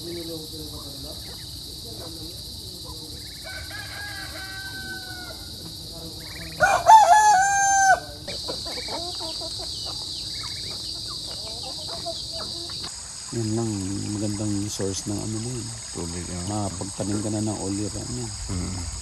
Yan lang, magandang source ng ano mo yun. Tubig yan. Makapagtanim ka na ng olira niya. Mm.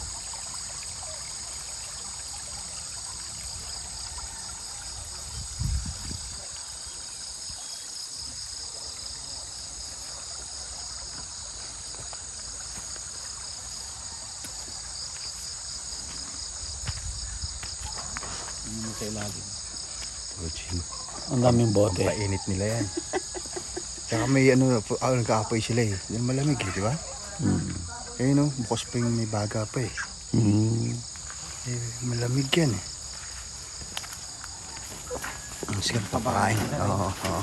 Daming bote. Painit nila yan. Tsaka may ano, ah, nagkaapoy sila eh. Yan malamig eh, di ba? Mm. Eh no, bukas pa yung may baga pa eh. Mm. Eh, malamig yan eh. Ang sikat papakain. Oo, oo.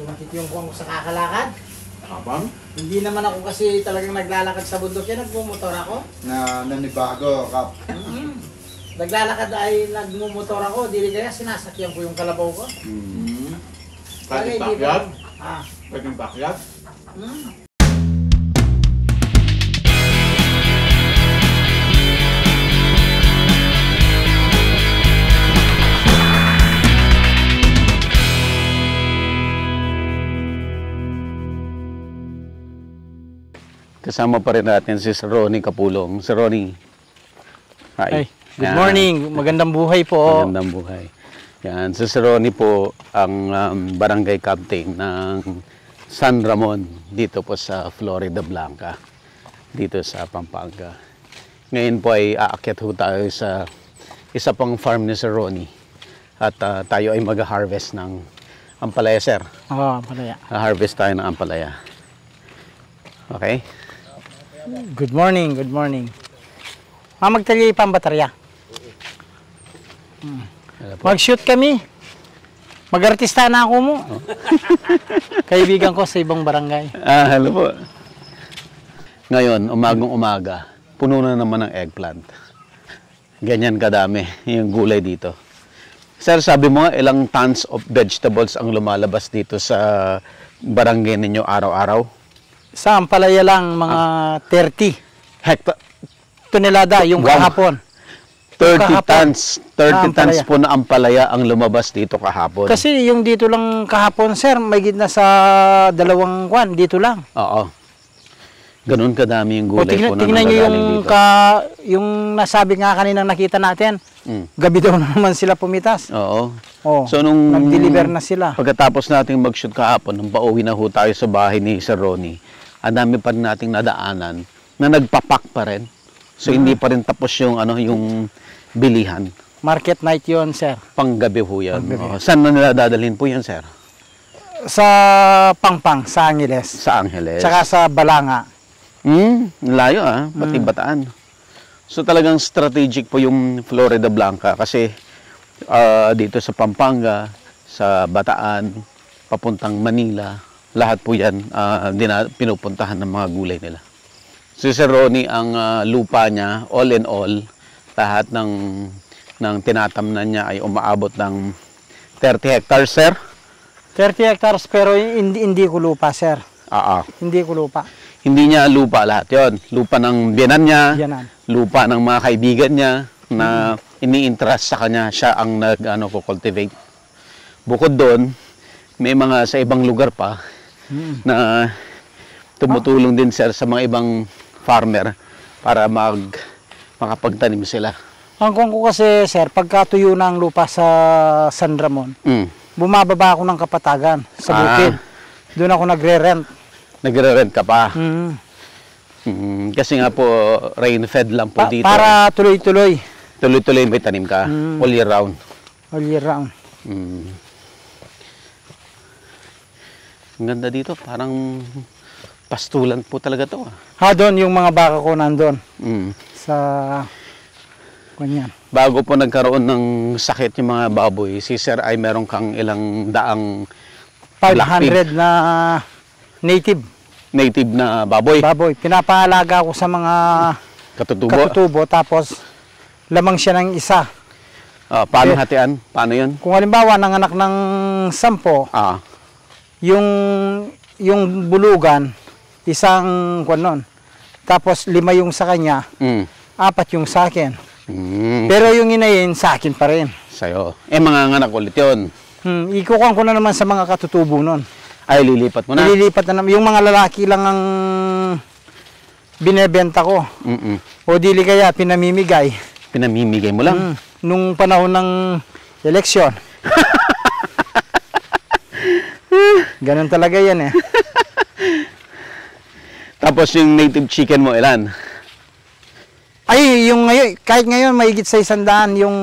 Sumakit yung kuwang ko sa kakalakad. Abang? Hindi naman ako kasi talagang naglalakad sa bundok yan. Nagmumotor ako. Na nanibago, kap. Naglalakad ay nagmumotor ako. Dili kaya sinasakyan ko yung kalabaw ko. Mm. Bagay, di ba? Ah. Pwedeng backyard? Kasama pa rin natin si Sir Ronnie Kapulong. Sir Ronnie. Hi. Ay, good Yan. morning. Magandang buhay po. Magandang buhay. Yan, si Sir Ronnie po ang um, barangay captain ng San Ramon dito po sa Florida Blanca, dito sa Pampanga. Ngayon po ay aakyat ho tayo sa isa pang farm ni Sir Ronnie at ah, tayo ay mag-harvest ng ampalaya, sir. Oo, palaya. Ha-harvest tayo ng ampalaya. Okay? Good morning, good morning. Ah, magtali pa ang baterya. Po. Mag-shoot kami. Mag-artista na ako mo. Kaibigan ko sa ibang barangay. Ah, hello po. Ngayon, umagang umaga, puno na naman ng eggplant. Ganyan kadami yung gulay dito. Sir, sabi mo nga, ilang tons of vegetables ang lumalabas dito sa barangay ninyo araw-araw? Sa Ampalaya lang, mga 30 Hecta tonelada yung Wow. kahapon. 30 Kahapon. tons, 30 Ah, tons po na ampalaya ang lumabas dito kahapon. Kasi yung dito lang kahapon, sir, may gitna sa dalawang kwan, dito lang. Oo. Ganun kadami yung O, gulay po tingnan, na tingnan nyo yung, dito. ka, yung nasabi nga kanina nakita natin. Mm. Gabi daw naman sila pumitas. Oo. Oh, So nung nag-deliver na sila. Pagkatapos nating mag-shoot kahapon, nung pauwi na ho tayo sa bahay ni Sir Ronnie, ang dami pa rin nating nadaanan na nagpapak pa rin. So hindi pa rin tapos yung ano yung bilihan. Market night yon sir. Panggabi ho yan. Panggabi. Saan na nila dadalhin po yan, sir? Sa Pangpang, sa Angeles. Sa Angeles. Tsaka sa Balanga. Hmm, layo ah, pati bataan. So talagang strategic po yung Florida Blanca kasi ah, dito sa Pampanga, sa Bataan, papuntang Manila, lahat po yan dina, pinupuntahan ng mga gulay nila. Si Sir Ronnie, ang ah, lupa niya, all in all, lahat ng, ng tinatamnan niya ay umaabot ng 30 hectares, sir. 30 hectares pero hindi, hindi ko lupa sir. Ah, ah. Hindi ko lupa. Hindi niya lupa lahat yon Lupa ng biyanan niya, Yanan. lupa ng mga kaibigan niya na ini-interest sa kanya, siya ang nag ano ko cultivate. Bukod doon, may mga sa ibang lugar pa na tumutulong din sir sa mga ibang farmer para mag makapagtanim sila. Ang kung ko kasi sir, pagka tuyo na ang lupa sa San Ramon, Mm. bumababa ako ng kapatagan sa Ah. bukid. Doon ako nagre-rent. Nagre-rent ka pa. Mm. Mm, kasi nga po rain fed lang po Pa- dito. para tuloy-tuloy tuloy-tuloy may tanim ka Mm. all year round. all year round. Mm. Ang ganda dito, parang pastulan po talaga to. Ah. Ha, doon yung mga baka ko nandun Mm. sa Ganyan. Bago po nagkaroon ng sakit yung mga baboy, si Sir ay meron kang ilang daang 500 na native native na baboy. baboy. Pinapahalaga ko sa mga Katutubo. katutubo tapos lamang siya ng isa. Ah, paano Eh. hatian? Paano yun? Kung halimbawa nanganak ng sampo, Ah, yung yung bulugan isang kwan nun. Tapos lima yung sa kanya, mm, apat yung sa akin. mm, Pero yung inayin sa akin pa rin. sa'yo. Eh, mga nganak ulit yun. Hmm, ikukuhan ko na naman sa mga katutubo nun. Ay, lilipat mo na. Ililipat na naman. Yung mga lalaki lang ang binebenta ko. Mm-mm. O dili kaya pinamimigay. Pinamimigay mo lang. Hmm, nung panahon ng eleksyon. Ganun talaga yan eh. Tapos yung native chicken mo, ilan? Ay, yung ngayon, kahit ngayon mahigit sa isandaan yung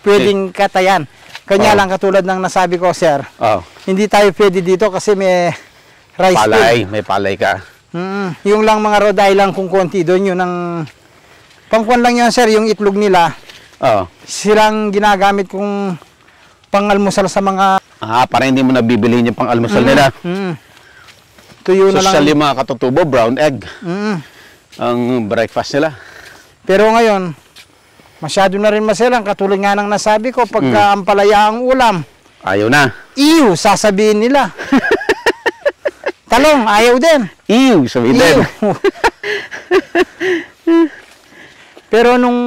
pwedeng katayan. Kanya Oh. lang katulad ng nasabi ko, sir. Oh, Hindi tayo pwede dito kasi may rice palay. May palay ka. field. Mm, yung lang mga roday lang kung konti doon yun ang pangkuan lang yun sir, yung itlog nila. Oh. Silang ginagamit kong pangalmusal sa mga Ah, para hindi mo nabibili yung pang almusal nila. mm, tuyo na lang. Social yung mga katutubo, brown egg. Mm. Ang breakfast nila. Pero ngayon, masyado na rin maselang katulad nga ng nasabi ko pagka ang palaya ang ulam. Ayaw na. Iyo, sasabihin nila. Talong, ayaw din. Ew, sabihin din. Iyo. pero nung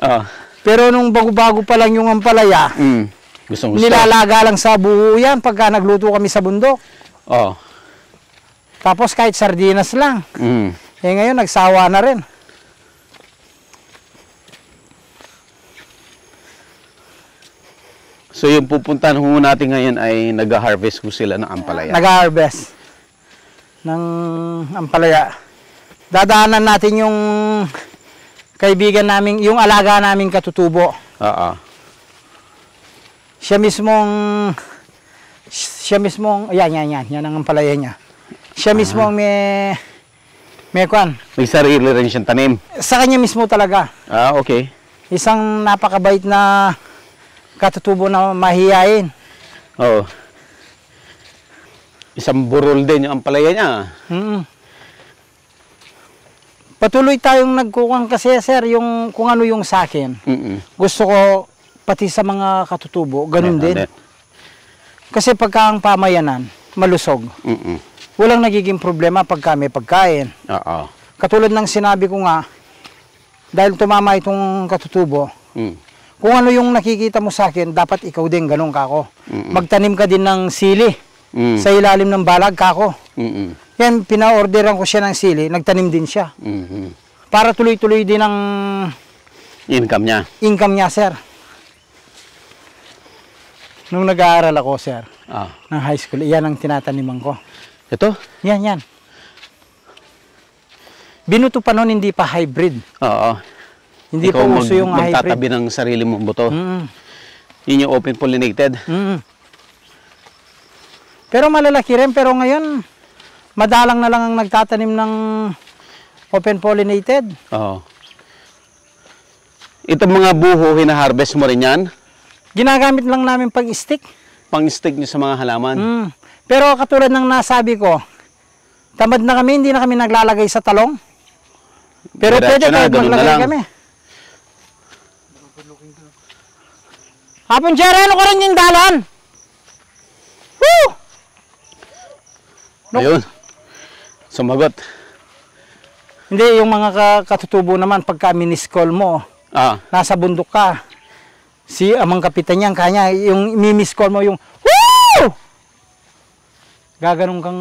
Oh. pero nung bago-bago pa lang yung ampalaya, Mm. Gustong gusto. nilalaga lang sa buo yan pagka nagluto kami sa bundok. Oh. Tapos kahit sardinas lang. Mm. Eh ngayon nagsawa na rin. So yung pupuntahan ho natin ngayon ay nag-harvest ko sila ng ampalaya. Nag-harvest ng ampalaya. Dadaanan natin yung kaibigan namin, yung alaga naming katutubo. Oo. Siya mismong siya mismong yan yan yan yan ang ampalaya niya. Siya mismo ang may may kwan. May sarili rin siyang tanim. Sa kanya mismo talaga. Ah, okay. Isang napakabait na katutubo na mahihain. Oo. Isang burol din yung ampalaya niya. Mm. Patuloy tayong nagkukuhan kasi sir yung kung ano yung sa akin. Mm-mm. Gusto ko pati sa mga katutubo, ganun Meron din. Kasi pagka ang pamayanan, malusog, Mm-mm. walang nagiging problema pagka may pagkain. Oo. Katulad ng sinabi ko nga, dahil tumama itong katutubo, Mm. kung ano yung nakikita mo sa akin, dapat ikaw din ganun kako. Mm-mm. Magtanim ka din ng sili Mm. sa ilalim ng balag kako. Mm-mm. Yan, pina-orderan ko siya ng sili, nagtanim din siya. Mhm. Para tuloy-tuloy din ang Income niya. income niya, sir. Nung nag-aaral ako, sir, Ah. ng high school, yan ang tinataniman ko. Ito? Yan, yan. Binuto pa noon, hindi pa hybrid. Oo. Hindi Ikaw pa uso mag- yung magtatabi hybrid. ng sarili mong buto. Mm, Yun yung open pollinated. mm. Pero malalaki rin, pero ngayon, madalang na lang ang nagtatanim ng open pollinated. Oo. Itong mga buho, hina-harvest mo rin yan. Ginagamit lang namin pag stick. Pang-stick nyo sa mga halaman. Mm. Pero katulad ng nasabi ko, tamad na kami, hindi na kami naglalagay sa talong. Pero Diretso pwede na, kahit ganun na maglagay lang. kami. Hapon, Jerry, ano ko rin yung dalan? Woo! No. Ayun. Sumagot. Hindi, yung mga ka- katutubo naman, pagka miniskol mo, Ah. nasa bundok ka, si amang kapitan niyan, kanya, yung mimiskol mo, yung Woo! Gaganong kang,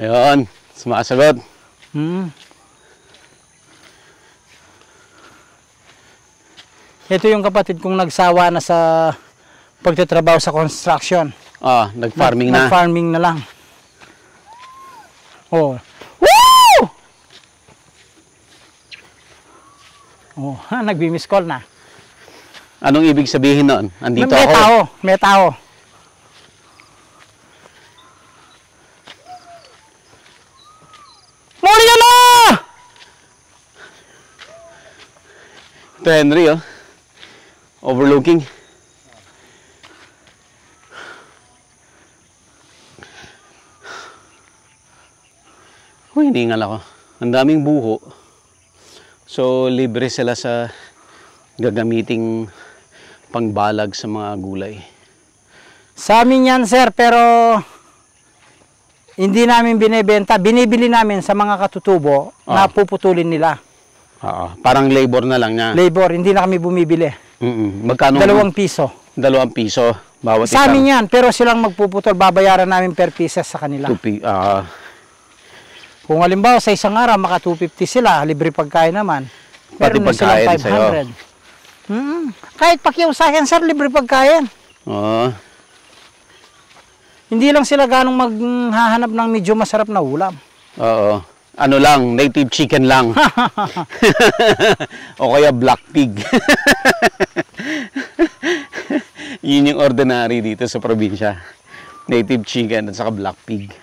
Ayun. Sumasagot. hmm. Ito yung kapatid kong nagsawa na sa pagtatrabaho sa construction. Ah, nag-farming na. Nag-farming na lang. Oh. Woo! Oh, ha, nagbi-miss call na. Anong ibig sabihin nun? Andito may ako. tao, may tao. Muli na! Ito Henry, oh. Overlooking. Uy, hiningal ako. Ang daming buho. So, libre sila sa gagamiting pangbalag sa mga gulay. Sa amin yan, sir, pero hindi namin binebenta. Binibili namin sa mga katutubo na Ah. puputulin nila. Oo, parang labor na lang niya. Labor, hindi na kami bumibili. Mm-mm. Magkano? Dalawang piso. Dalawang piso. Bawat Sa amin yan, pero silang magpuputol, babayaran namin per pieces sa kanila. tupi. ah, Kung halimbawa sa isang araw, maka 250 sila, libre pagkain naman. Pati Meron na silang pagkain sa'yo. 500. Mm, kahit pakiyaw sa akin, sir, libre pagkain. oo. Hindi lang sila ganong maghahanap ng medyo masarap na ulam. Oo. Ano lang, native chicken lang. o kaya black pig. Yun yung ordinary dito sa probinsya. Native chicken at saka black pig.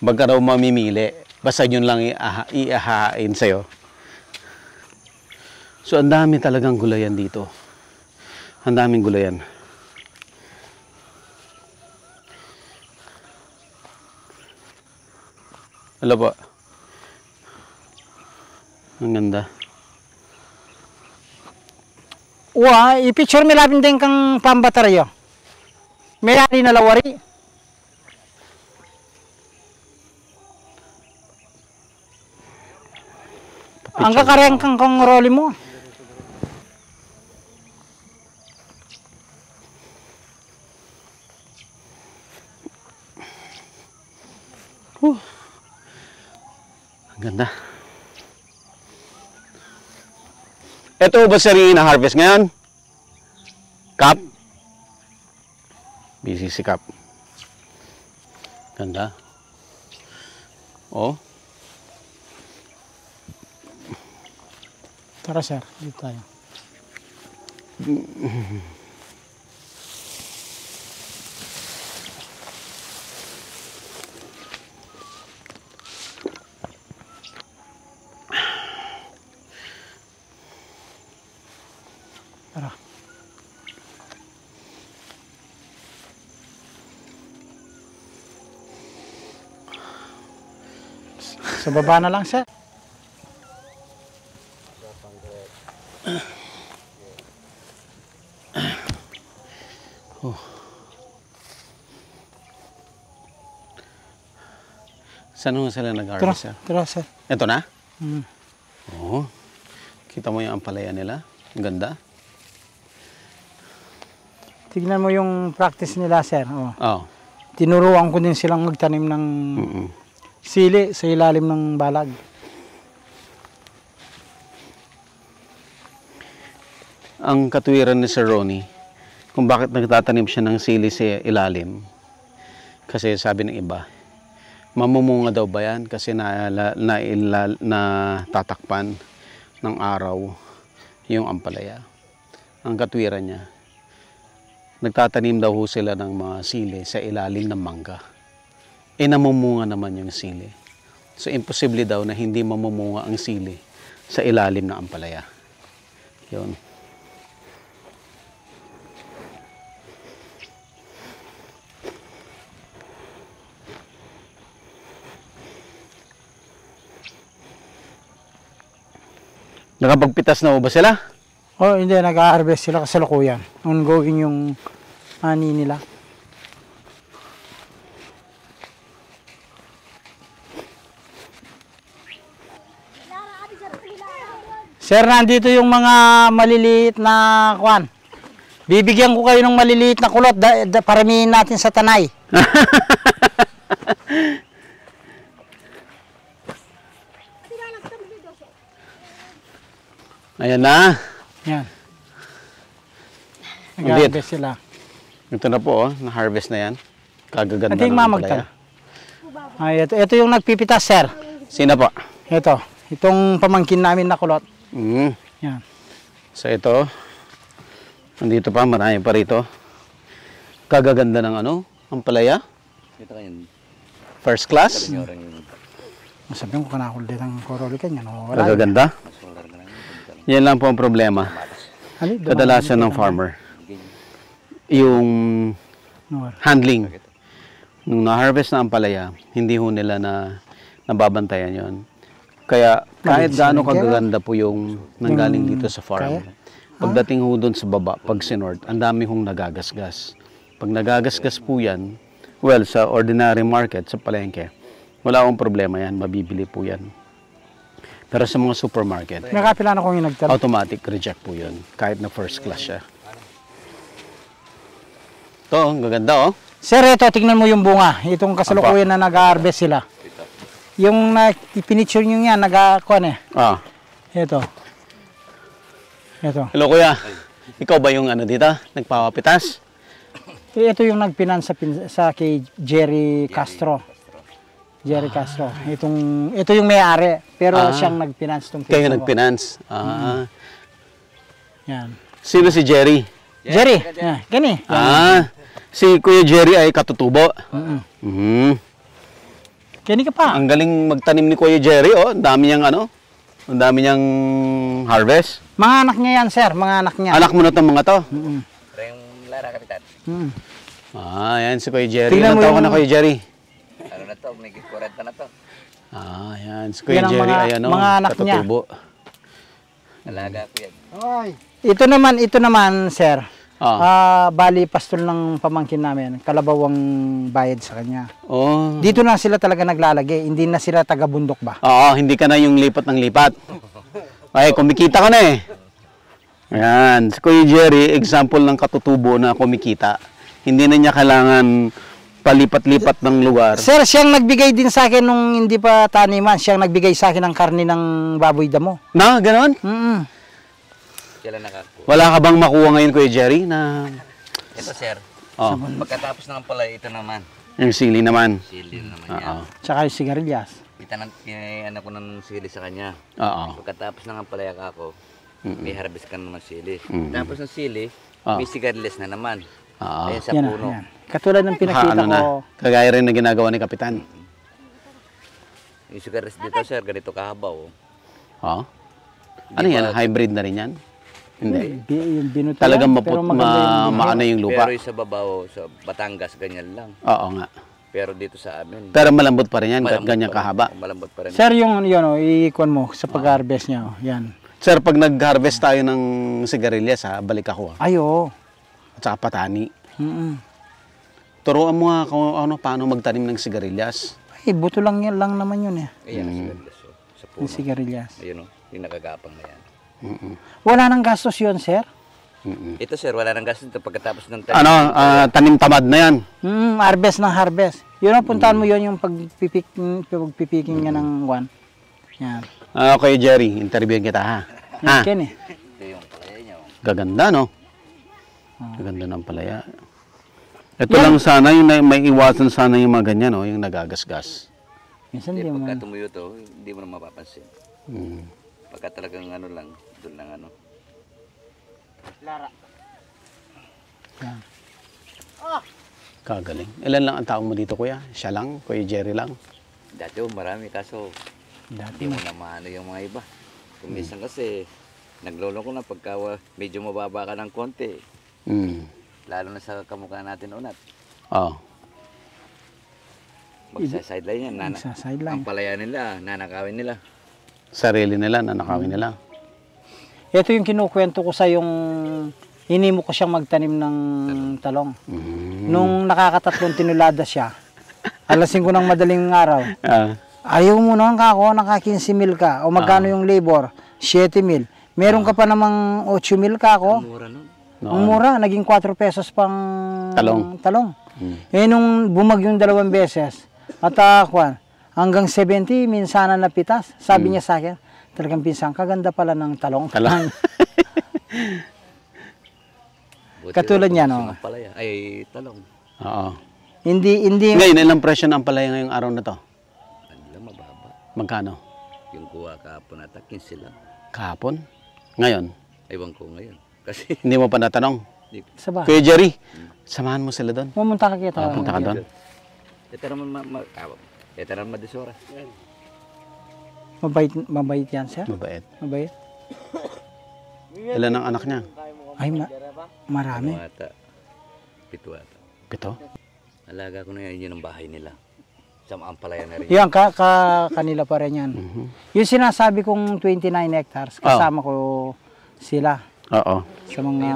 Wag ka raw mamimili. Basta yun lang iaha- iahain sa'yo. So, ang dami talagang gulayan dito. Ang daming gulayan. Hello po. Ang ganda. Uwa, i-picture mi lapin din kang pambataryo. May ari na lawari. Ang kakareng kang kong roli mo. Ganda. Ito ba sir yung harvest ngayon? Kap? Busy si Kap. Ganda. Oh, Tara sir, dito tayo. Tara. Sa baba na lang, sir. saan ho sila nag-harvest sir? tara, sir. Ito na? Mm. Oo. Kita mo yung ampalaya nila? Ang ganda. Tignan mo yung practice nila, sir. Oh. Oh. Tinuruan ko din silang magtanim ng Mm-mm. sili sa ilalim ng balag. ang katwiran ni Sir Ronnie kung bakit nagtatanim siya ng sili sa ilalim. Kasi sabi ng iba, mamumunga daw ba yan? Kasi na, na, na, na tatakpan ng araw yung ampalaya. Ang katwiran niya, nagtatanim daw sila ng mga sili sa ilalim ng mangga. E namumunga naman yung sili. So imposible daw na hindi mamumunga ang sili sa ilalim ng ampalaya. Yun. Nakapagpitas na ba sila? Oh, hindi. Nag-harvest sila kasalukuyan. Ongoing yung ani nila. Sir, nandito yung mga maliliit na kwan. Bibigyan ko kayo ng maliliit na kulot da, da, paramihin natin sa tanay. Ayan na. Yan. Ang Nag-harvest sila. Ito na po, oh. na-harvest na yan. Kagaganda Ito yung ng mamagtal. Ay, ito, ito yung nagpipitas, sir. Sino po? Ito. Itong pamangkin namin na kulot. Mm. Yan. So ito, nandito pa, marami pa rito. Kagaganda ng ano, ampalaya. Ito kayo. First class. Masabi ko kanakul din ang koroli kanya. No? Wala. Kagaganda. Yan lang po ang problema. Ano, kadalasan ng farmer, yung handling. Nung na-harvest na ang palaya, hindi ho nila na nababantayan yon. Kaya kahit gaano kagaganda po yung nanggaling dito sa farm, pagdating ho doon sa baba, pag sinort, ang dami hong nagagasgas. Pag nagagasgas po yan, well, sa ordinary market, sa palengke, wala akong problema yan, mabibili po yan. Pero sa mga supermarket, Nakapila na kong yung nagtanong. automatic reject po yun, kahit na first class siya. Ito, ang gaganda oh. Sir, ito, tingnan mo yung bunga. Itong kasalukuyan na nag-harvest sila. Yung na, pinicture nyo yan, nag-kuan eh. Ah. Ito. Ito. Hello kuya. Ikaw ba yung ano dito? Nagpapapitas? Eh, Ito yung nagpinan sa, pin- sa kay Jerry Castro. Jerry Castro. Itong, ito yung may-ari. Pero Ah. siyang nagfinance itong Kayo nagfinance. Ah. Yan. Sino si Jerry? Jerry. Gani. Ah. Si Kuya Jerry ay katutubo. Mm-mm. Mhm. Gani ka pa. Ang galing magtanim ni Kuya Jerry, oh. Ang dami niyang ano? Ang dami niyang harvest. Mga anak niya yan, sir. Mga anak niya. Anak mo na tong mga to. Mm-mm. Yung Lara Kapitan. Mm. Ah, yan si Kuya Jerry. Tingnan Ilan mo yung- na Kuya Jerry? Na to? May 40 na to. Ah, yan. Si Kuya Yan Jerry mga- ay ano, mga anak niya. katutubo. Alaga ko yan. Ito naman, ito naman, sir. Ah. Ah, bali pastol ng pamangkin namin. Kalabaw ang bayad sa kanya. Oh. Dito na sila talaga naglalagay. Hindi na sila taga-bundok ba? Oo, hindi ka na yung lipat ng lipat. Ay, kumikita ka na eh. Ayan, si Kuya Jerry, example ng katutubo na kumikita. Hindi na niya kailangan palipat-lipat ng lugar. Sir, siyang nagbigay din sa akin nung hindi pa taniman. Siyang nagbigay sa akin ng karne ng baboy damo. Na, ganon? Mm Kailan nakakuha? Wala ka bang makuha ngayon, Kuya Jerry, na Ito sir. oh, Pagkatapos naman pala, ito naman. yung sili naman? Sili naman Oo. yan. Tsaka yung sigarilyas. Pitanan, ano ko ng sili sa kanya. Oo. Pagkatapos ng palaya ako, may harvest ka naman sili. Mm. Tapos ng sili, Ah. may sigarilyas na naman. Oo. Ayan sa Yan, puno. yan. Katulad ng Ha, pinakita ano na, ko. kagaya rin na ginagawa ni Kapitan. Yung sigarilyas dito sir, ganito kahabaw. Oh. Ano yan, hybrid na rin yan? Hindi. Yung binuto Talagang yan, maput, ma, maano yung lupa. Pero yung sa babaw, sa Batangas, ganyan lang. Oo nga. Pero dito sa amin, Pero malambot pa rin yan, malambot ganyan pa kahaba. Malambot pa rin. Sir, yung yun, oh, iikon mo sa pag-harvest niya. Oh. Yan. Sir, pag nag-harvest tayo ng sigarilyas, ha, balik ako. Ha? Ay, oo. At saka patani. Mm-mm. Turuan mo nga kung ano, paano magtanim ng sigarilyas. Ay, buto lang yan lang naman yun eh. Ayan, sigarilyas. oh, Sa puno. Yung sigarilyas. Ayun o, yung nakagapang na yan. Mm-mm. Wala nang gastos yun, sir. Mm-mm. Ito sir, wala nang gastos ito pagkatapos ng Ano, ah, tanim tamad na yan. Mm, harvest ng harvest. Yun ang puntahan mo yun yung pagpipik, pagpipiking nga ng one. Yan. Ah, okay, Jerry, interviewin kita ha. Ha? Ken, eh. Ito yung palaya niya. oh. Gaganda, no? Gaganda ng palaya. Ito lang sana, yung na- may iwasan sana yung mga ganyan, no? Yung nagagasgas. Minsan Hindi, di mo. pagka tumuyo to, hindi mo na mapapansin. Mm. Pagka talagang ano lang, doon lang ano. Yan. Kagaling. Ilan lang ang tao mo dito, kuya? Siya lang? Kuya Jerry lang? Dati oh, marami kaso Dati hindi mo na maano yung mga iba. Kung minsan kasi, naglolo ko na pagka wa- medyo mababa ka ng konti. Mm. Lalo na sa kamukha natin unat. Oh. Magsa-sideline yan. Nana, sa ang palaya nila, nanakawin nila. Sarili nila, nanakawin nila. Ito yung kinukwento ko sa yung hinimo ko siyang magtanim ng talong. Mm. Nung nakakatatlong tinulada siya, alas 5 ng madaling araw, Ah. ayaw mo naman ka ako, naka 15 mil ka. O magkano yung labor? 7 mil. Meron ka pa namang 8 mil ka ako. Mura nun. Ang mura, naging 4 pesos pang Talong. talong. Mm. Eh nung bumag yung dalawang beses, at uh, kwan, hanggang 70, minsanan na pitas. Sabi niya sa akin, talagang pinsan, kaganda pala ng talong. Hmm. Talong. Katulad gusto ng Palaya. Ay, talong. Oo. hindi, hindi, Ngayon, ilang presyo ng palaya ngayong araw na to? Ano mababa. Magkano? Yung kuha kahapon ata, 15 lang. Kahapon? Ngayon? Ewan ko ngayon. Kasi, Hindi mo pa natanong? sa ba? Kuya Jerry, samahan mo sila doon. Pumunta ka kita. Ah, punta ka doon. ito naman, ma, ma, ito naman madisora. Mabait, mabait yan, sir. Mabait. Mabait. Ilan ang anak niya? Ay, ma- marami. Ano ata? Pito ata. Pito? Alaga ko na yan, yun ang bahay nila. Sa Ampalaya na rin. Yan, ka, ka, kanila pa rin yan. Mhm. Yung sinasabi kong 29 hectares, kasama ko sila Oo. sa mga,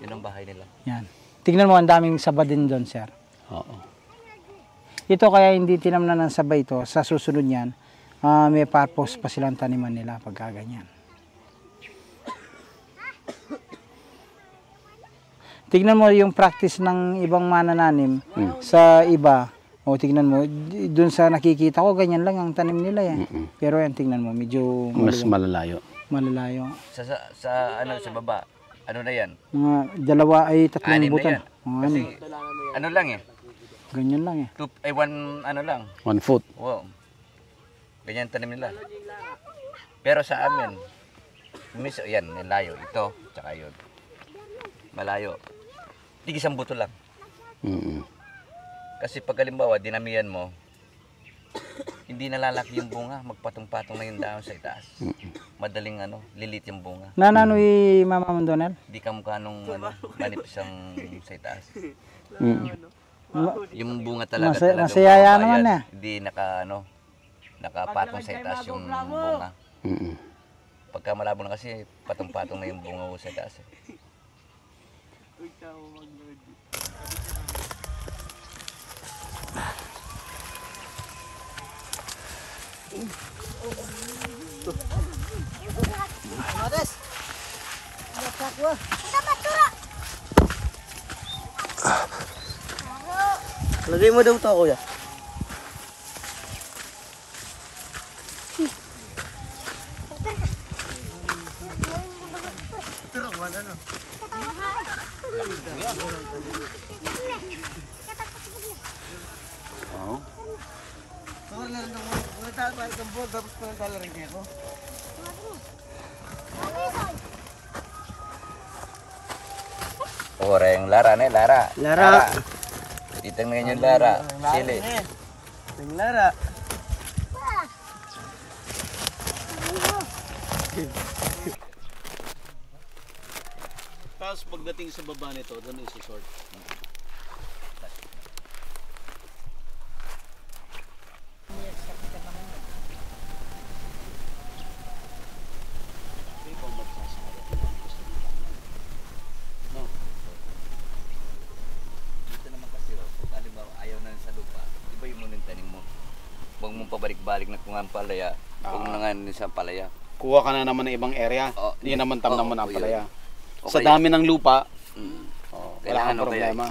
Yun ang bahay nila. yan. Tingnan mo, ang daming saba din doon, sir. Oo. Ito kaya hindi tinamnan ng sabay ito. Sa susunod yan, ah, may purpose pa silang taniman nila pagka ganyan. Tignan mo yung practice ng ibang manananim sa iba. O tignan mo, d- dun sa nakikita ko, ganyan lang ang tanim nila yan. Pero yan, tignan mo, medyo Mas malalayo. Malalayo. Sa, sa, sa ano, sa baba, ano na yan? Mga dalawa ay tatlong Anim na butan. yan. Mga Kasi, anim. ano lang eh. Ganyan lang eh. Two, ay, one, ano lang. One foot. Wow. Ganyan tanim nila. Pero sa amin, mis, yan, layo. Ito, tsaka yun. Malayo. Tig isang buto lang. Mm-mm. Kasi pag halimbawa, dinamihan mo, hindi nalalaki yung bunga, magpatong-patong na yung dahon sa itaas. Madaling ano, lilit yung bunga. Nananoy Mama Mondonel? Hindi ka mukha nung ano, manipis ang sa itaas. Mm-mm. Yung bunga talaga Masaya- talaga. masayaya naman yan. eh. Hindi naka ano, nakapatong sa itaas yung bunga. Mm-mm. Pagka malabo na kasi, patong-patong na yung bunga ko sa itaas. Eh. Lagay mo daw to, kuya. Oo. Ora yung Lara na, Lara. Lara. Itang na yung Lara. Sili. Lara. Tapos pagdating sa baba nito, doon isusort. Dito naman kasi, oh, kung halimbawa ayaw na sa lupa, iba yung muna yung tanim mo. Huwag mong pabalik-balik na kung ang palaya. Huwag mo na nga sa palaya. Kuha ka na naman ng ibang area. Oo. Hindi naman tam Oo, naman ang yun. palaya. Sa dami ng lupa, Mm. oh, wala Kailangan kang o kaya- problema.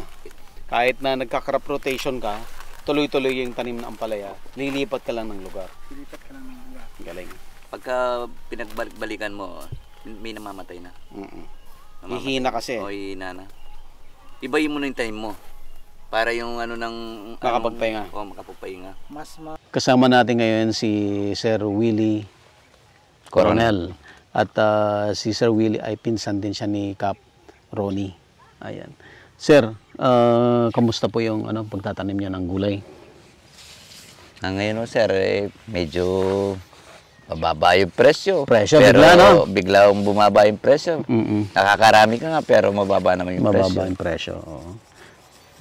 Kahit na nagka-crop rotation ka, tuloy-tuloy yung tanim ng ampalaya, lilipat ka lang ng lugar. Lilipat ka lang ng lugar. Galing. Pagka pinagbalik-balikan mo, may namamatay na. Mm-mm. Hihina kasi. O hihina na. Ibayin mo na yung time mo. Para yung ano ng... Makapagpahinga. Oo, makapagpahinga. Mas ma- Kasama natin ngayon si Sir Willie Coronel. At ah, si Sir Willie ay pinsan din siya ni Cap Ronnie. Ayan. Sir, ah, kamusta po yung ano, pagtatanim niyo ng gulay? Ah, ngayon o sir, eh, medyo mababa yung presyo. Presyo, pero, bigla, no? Bigla yung bumaba yung presyo. Mm-mm. Nakakarami ka nga pero mababa naman yung presyo. Mababa yung presyo. oo.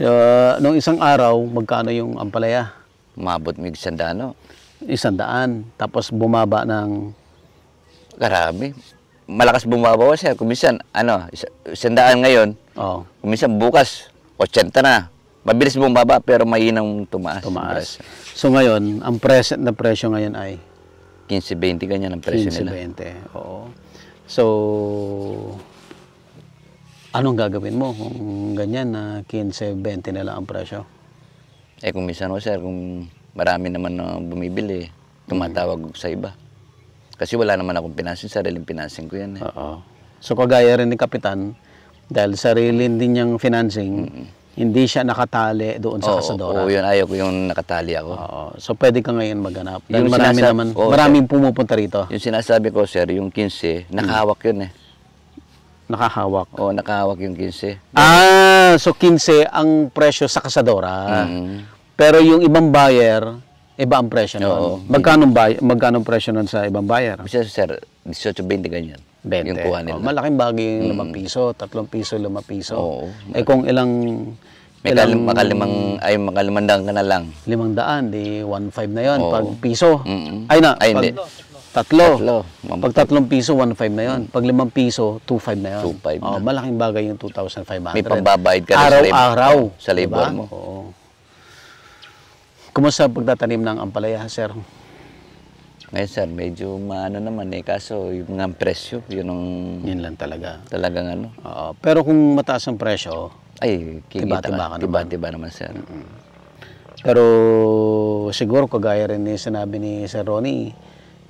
Ah, nung isang araw, magkano yung ampalaya? Umabot mig sandano. Isang daan. Tapos bumaba ng... Karami. Malakas bumaba sir. Kumisan, ano, sandaan ngayon, Oh, kumisan bukas, 80 na. Mabilis bumaba pero mahinang tumaas. tumaas. So ngayon, ang present na presyo ngayon ay 15-20 ganyan ang presyo nila. 15-20. Oo. So, anong gagawin mo kung ganyan na 15-20 na lang ang presyo? Eh kung minsan sir, kung marami naman na bumibili, tumatawag sa iba. Kasi wala naman akong pinansin, sariling pinansin ko yan eh. Oo. So, kagaya rin ni Kapitan, dahil sarili din niyang financing, hindi siya nakatali doon sa Oo, kasadora. oo, yun, ayaw ko yung nakatali ako. Oo. So, pwede ka ngayon maghanap. Dahil Yung marami naman, Oo, maraming pumupunta rito. Yung sinasabi ko sir, yung 15, nakahawak yun eh. Nakahawak. Oo, nakahawak yung 15. Ah, so 15 ang presyo sa kasadora. Mm. Pero yung ibang buyer, iba ang presyo Oo. nun. Magkano, bay- magkano presyo nun sa ibang buyer? Kasi sir, 18-20 ganyan. 20. Yung kuha nila. Oh, malaking bagay yung 5 piso, 3 piso, 5 piso. Oo. Eh kung ilang May kalim, makalimang, ay makalimandang ka na lang. limang daan, di 1.5 na yon Oo. pag piso. Mm-mm. Ay na, Ay, pag hindi. Tatlo. Tatlo. Pag tatlong piso, 1.5 na yon Pag limang piso, 2.5 na yon 2.5 Oh, na. malaking bagay yung 2,500. May pambabayad ka Araw-araw. sa labor mo. Oo. Kumusta ang pagtatanim ng ampalaya, sir? Ngayon sir, medyo maano naman eh. Kaso yung mga presyo, yun ang Yun lang talaga. talagang ano. Oo. pero kung mataas ang presyo, Ay, kikita Tiba-tiba ka ka. naman. Tiba-tiba naman sir. pero siguro kagaya rin ni sinabi ni Sir Ronnie,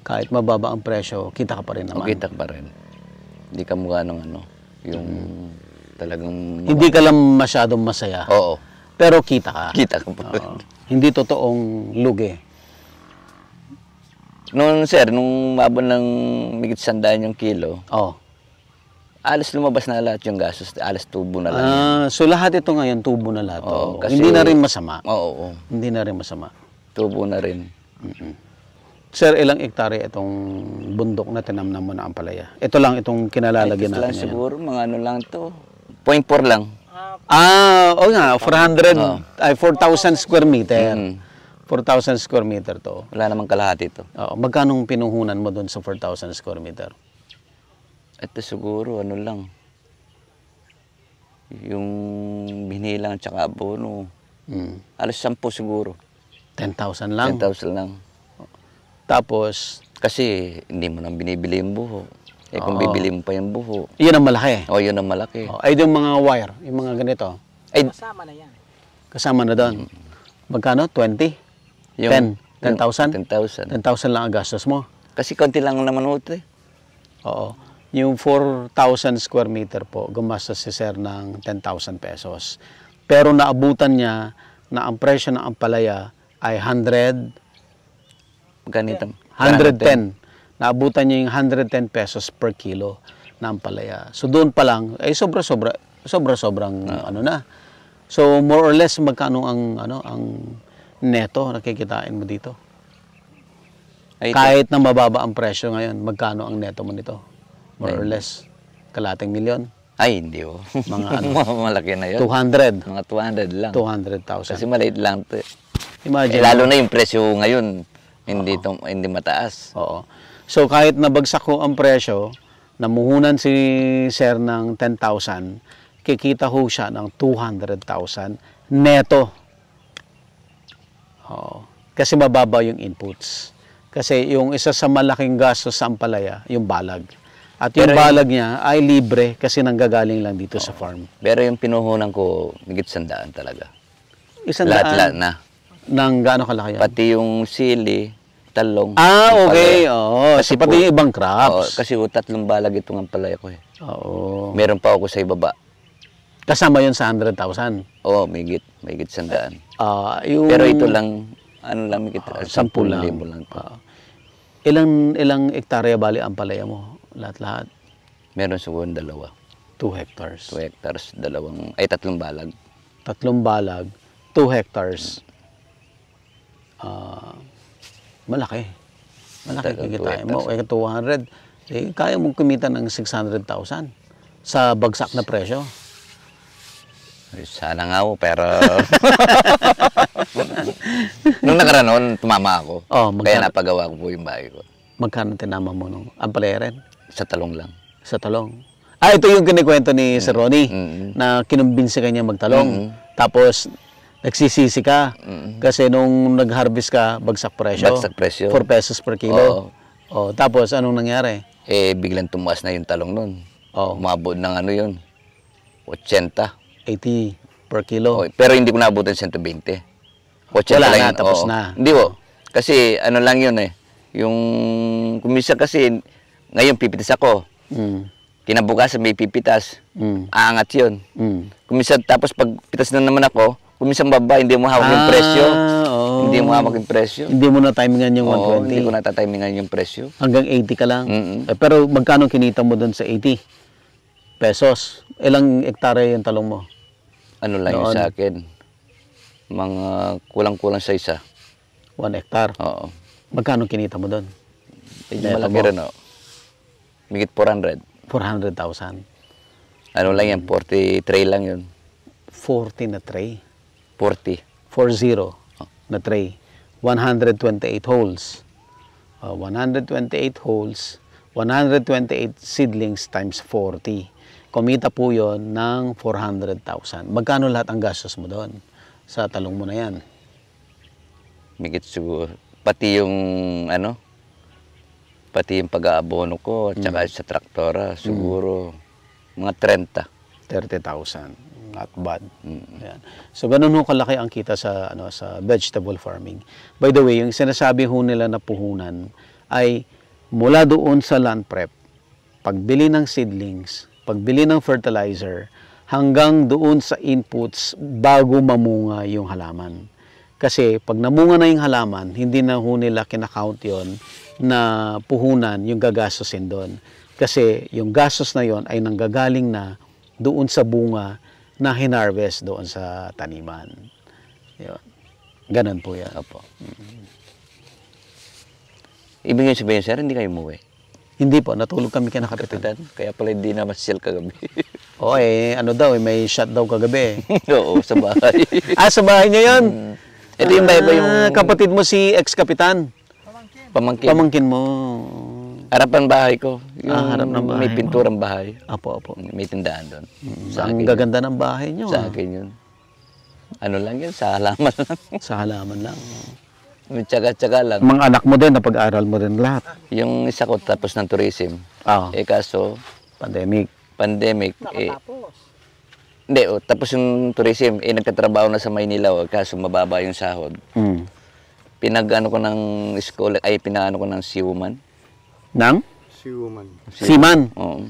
kahit mababa ang presyo, kita ka pa rin O naman. kita ka pa rin. Hindi ka mukha ng ano. Yung talagang... Hindi ka lang masyadong masaya, Oo. pero kita ka. Kita ka pa rin. Oo. Hindi totoong lugi. Noon sir, nung mabon ng migit sandaan yung kilo, Oh. alas lumabas na lahat yung gastos. Alas tubo na lang. Ah, so lahat ito ngayon tubo na lahat. Oo, Oo, kasi- Hindi na rin masama. Oo, oo. Hindi na rin masama. Tubo na rin. Sir, ilang ektarya itong bundok na tinamnan mo na ang palaya? Ito lang itong kinalalagyan Ito lang natin ngayon. siguro, mga ano lang to. Point four lang. Ah, o nga, 400, Oo. ay 4,000 square meter. Mm. 4,000 square meter to. Wala namang kalahati to. Oo, magkano pinuhunan mo doon sa 4,000 square meter? Ito siguro, ano lang. Yung binilang tsaka abono. Mm. Alas 10 siguro. 10,000 lang. 10,000 lang. Tapos, Kasi hindi mo nang binibili yung buho. Eh kung Oo. bibili mo pa yung buho, yun ang malaki. o yun ang malaki. Oh, ay, yung mga wire, yung mga ganito, Ay, Kasama na yan. kasama na doon. Magkano? 20? yung, 10? 10,000? 10,000. 10,000 lang ang gastos mo. Kasi konti lang naman ito eh. Oo. Yung 4,000 square meter po, gumastos si sir ng 10,000 pesos. Pero naabutan niya na ang presyo ng ampalaya ay 100, Ganito. 110. Naabutan niya yung 110 pesos per kilo na ampalaya. So doon pa lang, ay sobra-sobra, sobra-sobrang ano na. So more or less magkano ang ano ang neto na kikitain mo dito? Ay. Kahit na mababa ang presyo ngayon, magkano ang neto mo nito? More or less, kalating milyon, Ay, hindi oh. Mga ano? Malaki na yun. 200, Mga 200 lang. 200,000. Kasi maliit lang to eh. Imagine. Eh, lalo na yung presyo ngayon, hindi to, hindi mataas. Oo. So kahit nabagsak ko ang presyo, namuhunan si Sir ng 10,000, kikita ho siya ng 200,000 neto. Oo. Kasi mababa yung inputs. Kasi yung isa sa malaking gastos sa ampalaya, yung balag. At yung Pero yung- balag niya ay libre kasi nanggagaling lang dito sa farm. Pero yung pinuhunan ko, higit sandaan talaga. Isang Lahat-lahat daan na. ng gaano kalaki yan? Pati yung sili, talong. Ah, okay. palaya. Oo. Kasi Kasi pati yung ibang Oo, crops. kasi oh, tatlong balag itong ampalaya ko eh. Oo. Meron pa ako sa ibaba. Kasama yun sa 100,000. Oo, may higit, may higit sandaan. Ah, yung Pero ito lang, ano lang, may higit, Ah, sampung 10 lang. libo lang to. Ah. ilang ilang hektarya bali ang palaya mo? Lahat-lahat. Meron siguro dalawa. 2 hectares. 2 hectares, dalawang, ay tatlong balag. Tatlong balag, 2 hectares. Ah, malaki. Malaki kikitain mo. hectares. Eh, 200. Eh, kaya mong kumita ng 600,000 sa bagsak na presyo. Sana nga ako, pero... Nung nakaraan noon, tumama ako. Oh, Kaya magkano, napagawa ko po yung bahay ko. magkano tinama mo nung rin? Sa talong lang. Sa talong. Ah, ito yung kinikwento ni Sir Ronnie Mm. na kinumbinsi ka niya magtalong. Tapos, nagsisisi ka kasi nung nag-harvest ka, bagsak presyo. Bagsak presyo. 4 pesos per kilo. Oh, tapos, anong nangyari? Eh, biglang tumaas na yung talong noon. Oh, Umabot ng ano yun, 80. 80 per kilo. Oh, pero hindi ko naabutan 120. 80 Wala lang na, yun. tapos Oo. na. Hindi po. Kasi ano lang yun eh. Yung kumisa kasi, ngayon pipitas ako. Mm, Kinabukasan may pipitas. mm, Aangat yun. mm. Kuminsan tapos pag pitas na naman ako, kuminsan baba, hindi mo hawak yung presyo. oo. Hindi mo hawak yung presyo. Hindi mo na timingan yung Oo, 120. hindi ko natatimingan yung presyo. Hanggang 80 ka lang. Mm-mm. Eh, pero magkano kinita mo doon sa 80 pesos? Ilang hektarya yung talong mo? Ano lang yun Noon. sa akin. Mga kulang-kulang sa isa. 1 hektar. Oo. Magkano kinita mo doon? Medyo Neto malaki mo. rin, oh. Migit 400. 400,000. Ano lang yan, 43 lang yun. 40 na tray. 40. 40 na tray. 128 holes. Uh, 128 holes, 128 seedlings times 40. Kumita po yon ng 400,000. Magkano lahat ang gastos mo doon? Sa talong mo na yan. Migit siguro. Pati yung ano, pati yung pag-aabono ko, at saka sa traktora, siguro mga 30. 30,000. Not bad. Ayan. So ganun ho kalaki ang kita sa ano sa vegetable farming. By the way, yung sinasabi ho nila na puhunan ay mula doon sa land prep, pagbili ng seedlings, pagbili ng fertilizer, hanggang doon sa inputs bago mamunga yung halaman. Kasi pag namunga na yung halaman, hindi na ho nila kinakount yon na puhunan yung gagastusin doon. Kasi yung gastos na yon ay nanggagaling na doon sa bunga na hinarvest doon sa taniman. Yun. Ganun po yan. Opo. Ibig sabihin, sir, hindi kayo umuwi. Hindi po, natulog kami kina kapitan. Kapitan, kaya pala hindi na masyal kagabi. Oo eh, ano daw, eh, may shot daw kagabi. Oo, sa bahay. ah, sa bahay niya yun? Ito yung ba iba yung Ah, kapatid mo si ex-kapitan. pamangkin. Pamangkin mo. Harapan bahay ko. Yung Ah, harap ng bahay May mo. pinturang bahay. Apo, apo. May tindahan doon. Sa Ang akin. gaganda ng bahay niyo. Sa ah. akin yun. Ano lang yun, sa halaman lang. Sa halaman lang. May tsaga-tsaga lang. Mga anak mo din, napag-aral mo rin lahat. Yung isa ko tapos ng tourism. Ah, Eh kaso, pandemic. pandemic. Eh, hindi, oh, tapos yung tourism, eh nagkatrabaho na sa Maynila. Oh, kaso mababa yung sahod. Mm. Pinag-ano ko ng school, ay pinano ko ng siuman. Nang? Si woman. Siman. Oo.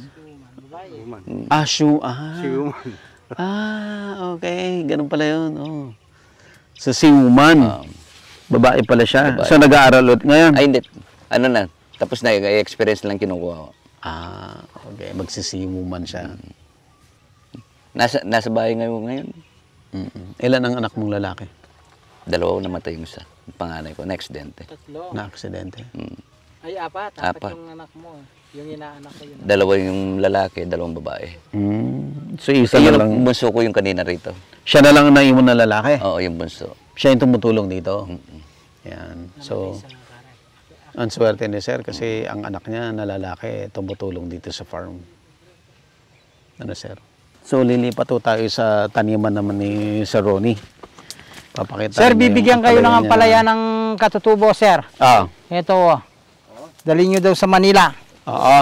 Ah, shu. Ah. Si woman. Ah, okay. Ganun pala yun. Oh. So, si woman. babae pala siya. Babae. So, nag-aaral ulit ngayon? Ay, hindi. Ano na, tapos na, experience lang kinukuha ko. Ah, okay. Magsisi woman siya. Nasa, nasa bahay ngayon ngayon. Mm-mm. Ilan ang anak mong lalaki Dalawa namatay yung isa. Panganay ko, next dente. Tatlo. na aksidente? Ay, apat. Apat, Apat. yung anak mo. Yung inaanak ko yun. Dalawa yung lalaki, dalawang babae. Mm. So, isa Eh, na yung lang. bunso ko yung kanina rito. Siya na lang ang naiwan na lalaki. Oo, yung bunso. Siya yung tumutulong dito. Yan. So, ang swerte ni Sir kasi ang anak niya na lalaki tumutulong dito sa farm. Ano, Sir? So, lilipat po tayo sa taniman naman ni Sir Ronnie. Papakita Sir, yung bibigyan kayo ng ampalaya ng katutubo, sir. Ah, Ito, oh. Dali nyo daw sa Manila. oo.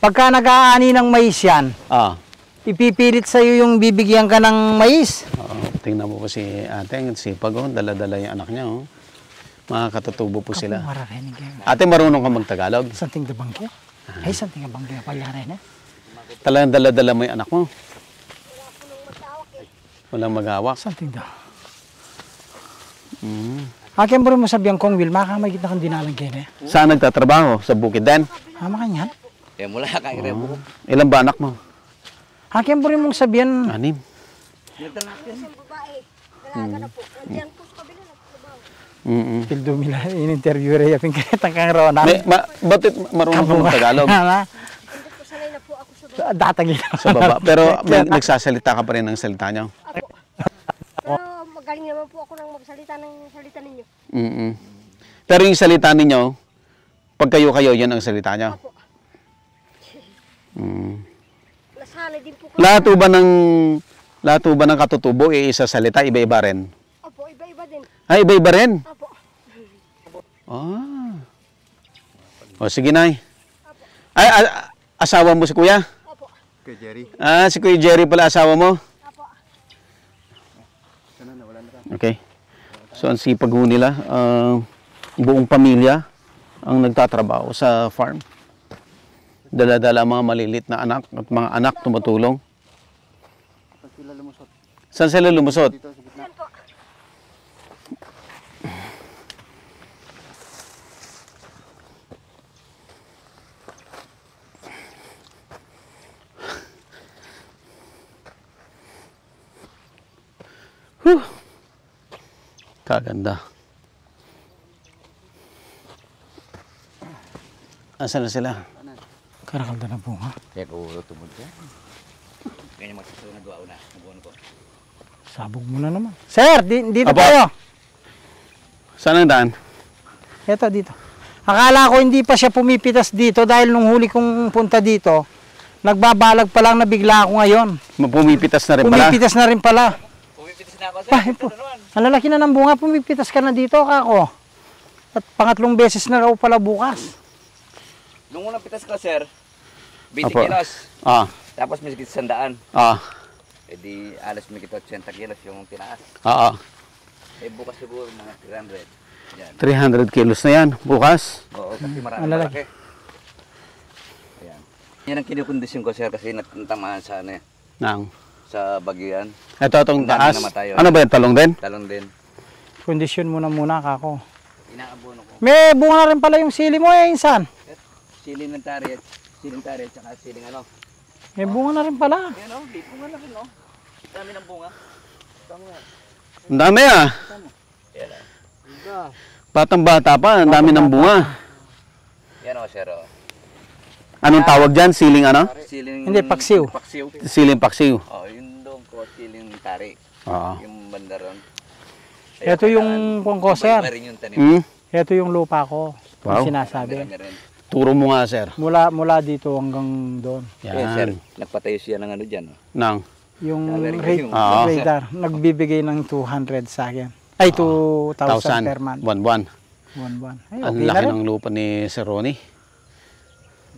Pagka nag-aani ng mais yan, Ah. ipipilit sa iyo yung bibigyan ka ng mais. Oo, tingnan mo po si ate, ang sipag oh, dala-dala yung anak niya oh. Mga katutubo po sila. Ate, marunong ka magtagalog? Santing da bangkya? Ay, santing da bangkya pala rin eh. Talagang dala-dala mo yung anak mo? Walang mag-hawak? Santing da. Mm. Akin mo rin mo sabihan kong Will, makamagit na kang dinalang kene. Saan nagtatrabaho? Sa bukid din? Hama ka niyan. Eh, mula kay Rebo. Ilan ba anak mo? Akin mo rin mong sabihan, Anim. Mm-mm. Pildo mila, in-interview rin yung pinakitang kang Rona. May, ma, ba't marunong ka magtagalog? Datagi sa baba. Pero may nagsasalita ka pa rin ng salita niyo? Magaling naman po ako nang magsalita ng salita ninyo. Mm-mm. Pero yung salita ninyo, pag kayo-kayo, yan ang salita niyo? Mm. Nasanay din po ko. Lahat po ba ng lahat po ba ng katutubo eh, isa salita, iba-iba rin? Opo, iba-iba din. Ay, iba-iba rin? Opo. Ah. O, sige, Nay. Ay, asawa mo si Kuya? Opo. Kay Jerry. Ah, si Kuya Jerry pala asawa mo? Opo. Okay. So, ang sipag ho nila, ah, buong pamilya ang nagtatrabaho sa farm. Dala-dala mga malilit na anak at mga anak tumutulong. Saan sila lumusot? Yan po. Kaganda. Asan na sila? Karakalda na bunga. Kaya ko tumod ka. Ganyan magsusunod nagawa una. Nagawa ko. Sabog mo na naman. Sir, di, dito Apo. tayo. Saan ang daan? Ito, dito. Akala ko hindi pa siya pumipitas dito dahil nung huli kong punta dito, nagbabalag pa lang na bigla ako ngayon. Pumipitas na rin pala. Pumipitas na rin pala. Pumipitis na ako sir. Pa, po. Ang lalaki na ng bunga, pumipitas ka na dito, kako. At pangatlong beses na raw pala bukas. Nung unang pitas ko sir, 20 Apo. kilos. Ah, Tapos may sandaan. ah, E di alas may 80 kilos yung tinaas. ah, ah. Eh bukas siguro mga 300. Yan. 300 kilos na yan, bukas. Oo, kasi marami Ang lalaki. malaki. Ayan. Yan ang kinukondisyon ko sir kasi nat- natamaan sa ano eh, Nang. Sa bagyan. Ito itong Ang dami taas. namatay, oh. Ano ba yan, talong din? Talon din. Kondisyon mo na muna, kako. Inaabono ko. May bunga na rin pala yung sili mo eh, insan. Siling ng tari at siling tari at saka siling ano. May bunga na rin pala. Yan oh, di bunga na rin oh. Dami ng bunga. Ang dami ah. Oh. Batang bata pa, ang dami ng bunga. Yan oh, sir oh. Anong tawag dyan? Siling ano? Siling... Hindi, paksiw. Paksiw. Siling paksiw. Oh, yun tari. Oo. Yung banda ron. Ito yung kung ko, sir. Iba rin yung tanim. Hmm? Ito yung lupa ko. Wow. Yung sinasabi. Marami rin. Turo mo nga, sir. Mula mula dito hanggang doon. Eh, sir, Yan. nagpatayo siya ng ano dyan. Oh. Nang. Yung Sabi rin yung- Oo. radar, nagbibigay ng 200 sa akin. Ay, 2,000 per 1,000. month. Buwan-buwan. One buwan. Ay, Ang okay na laki rin. ng lupa ni Sir Ronnie.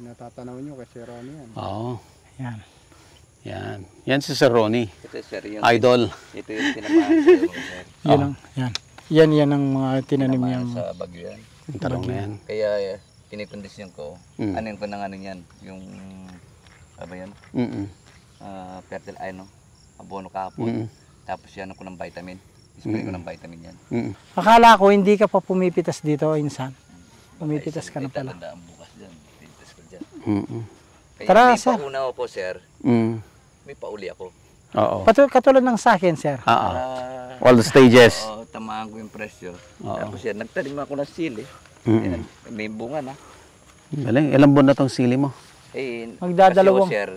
Natatanaw nyo kay Sir Ronnie yan. Oo. Yan. Yan. Yan si Sir Ronnie. Ito, sir, yung... Idol. Ito yung tinamaan. Yan ang, yan. Yan, yan ang mga tinanim Tinamaan niyang. sa bagyo yan. Yung na yan. Kaya eh, kinikondisyon ko, Mm. anin ko ng ano yan, yung, ano ba yan, Mm-mm. Ah, fertile, ay no, abono kahapon. Mm-mm. Tapos yan ako ng vitamin. Spray ko ng vitamin yan. Mm-mm. Akala ko hindi ka pa pumipitas dito, insan. Pumipitas ka na pala. tatandaan bukas dyan. Pipitas ko dyan. Mm-mm. Kaya Tara, may sir. pauna po, sir. Mm. May pauli ako. Oo. Patu- katulad ng sa akin, sir. Ah, ah. Para, All the stages. oo, tamaan ko yung presyo. Oo. Tapos yan, nagtanim ako ng sili. Mm-mm. Yan, may bunga na. Galing. Ilang buwan na tong sili mo? Eh, Magdadalawang- kasi, oh, sir,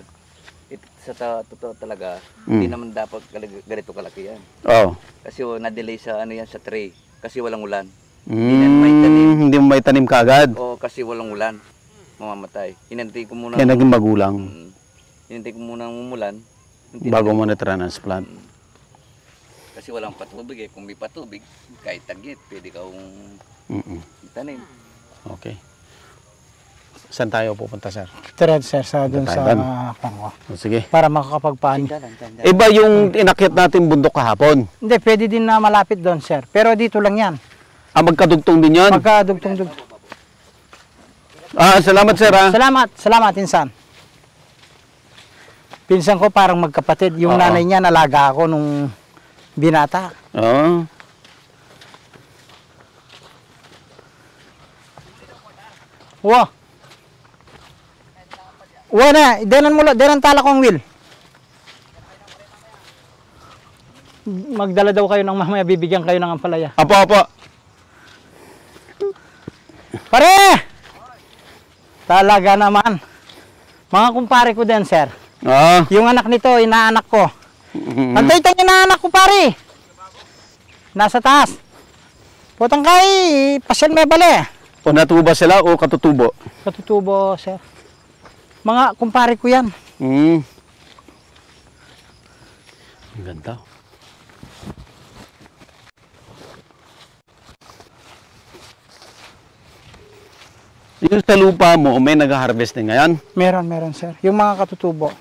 it, sa ta- totoo talaga, Mm. hindi naman dapat ganito kalaki yan. Oo. Kasi oh, na-delay sa ano yan sa tray. Kasi walang ulan. na may tanim. Mm, hindi mo may tanim kaagad. O kasi walang ulan. Mamamatay. Hinantay ko muna. Kaya naging magulang. Mm. Hinantay ko muna ng umulan. Bago mo na transplant. Kasi walang patubig eh. Kung may patubig, kahit tagit, pwede kang Mm-mm. tanim. Okay. Saan tayo pupunta, sir? Tara, sir, sa dun sa. O, Sige. Para dalan. Iba yung inakyat natin bundok kahapon. Hindi, pwede din na malapit doon, sir. Pero dito lang yan. Ah, magkadugtong din yun? Magkadugtong-dugtong. Ah, salamat, sir, ah. Salamat, salamat, insan. Pinsan ko parang magkapatid. Yung Oo. nanay niya nalaga ako nung binata. Oo. Wa. Wa na, denan mo denan tala kong will. Magdala daw kayo ng mamaya, bibigyan kayo ng ampalaya. Apo, apo. Pare! Talaga naman. Mga kumpare ko din, sir. Oo. Yung anak nito, inaanak ko. Mm. Antay tang inaanak ko, pare. Nasa taas. Putang kay, pasyal may bale. O natuba sila o katutubo? Katutubo, sir. Mga kumpare ko yan. Mm. Ang ganda. Yung sa lupa mo, may nag-harvest din ngayon? Meron, meron, sir. Yung mga katutubo.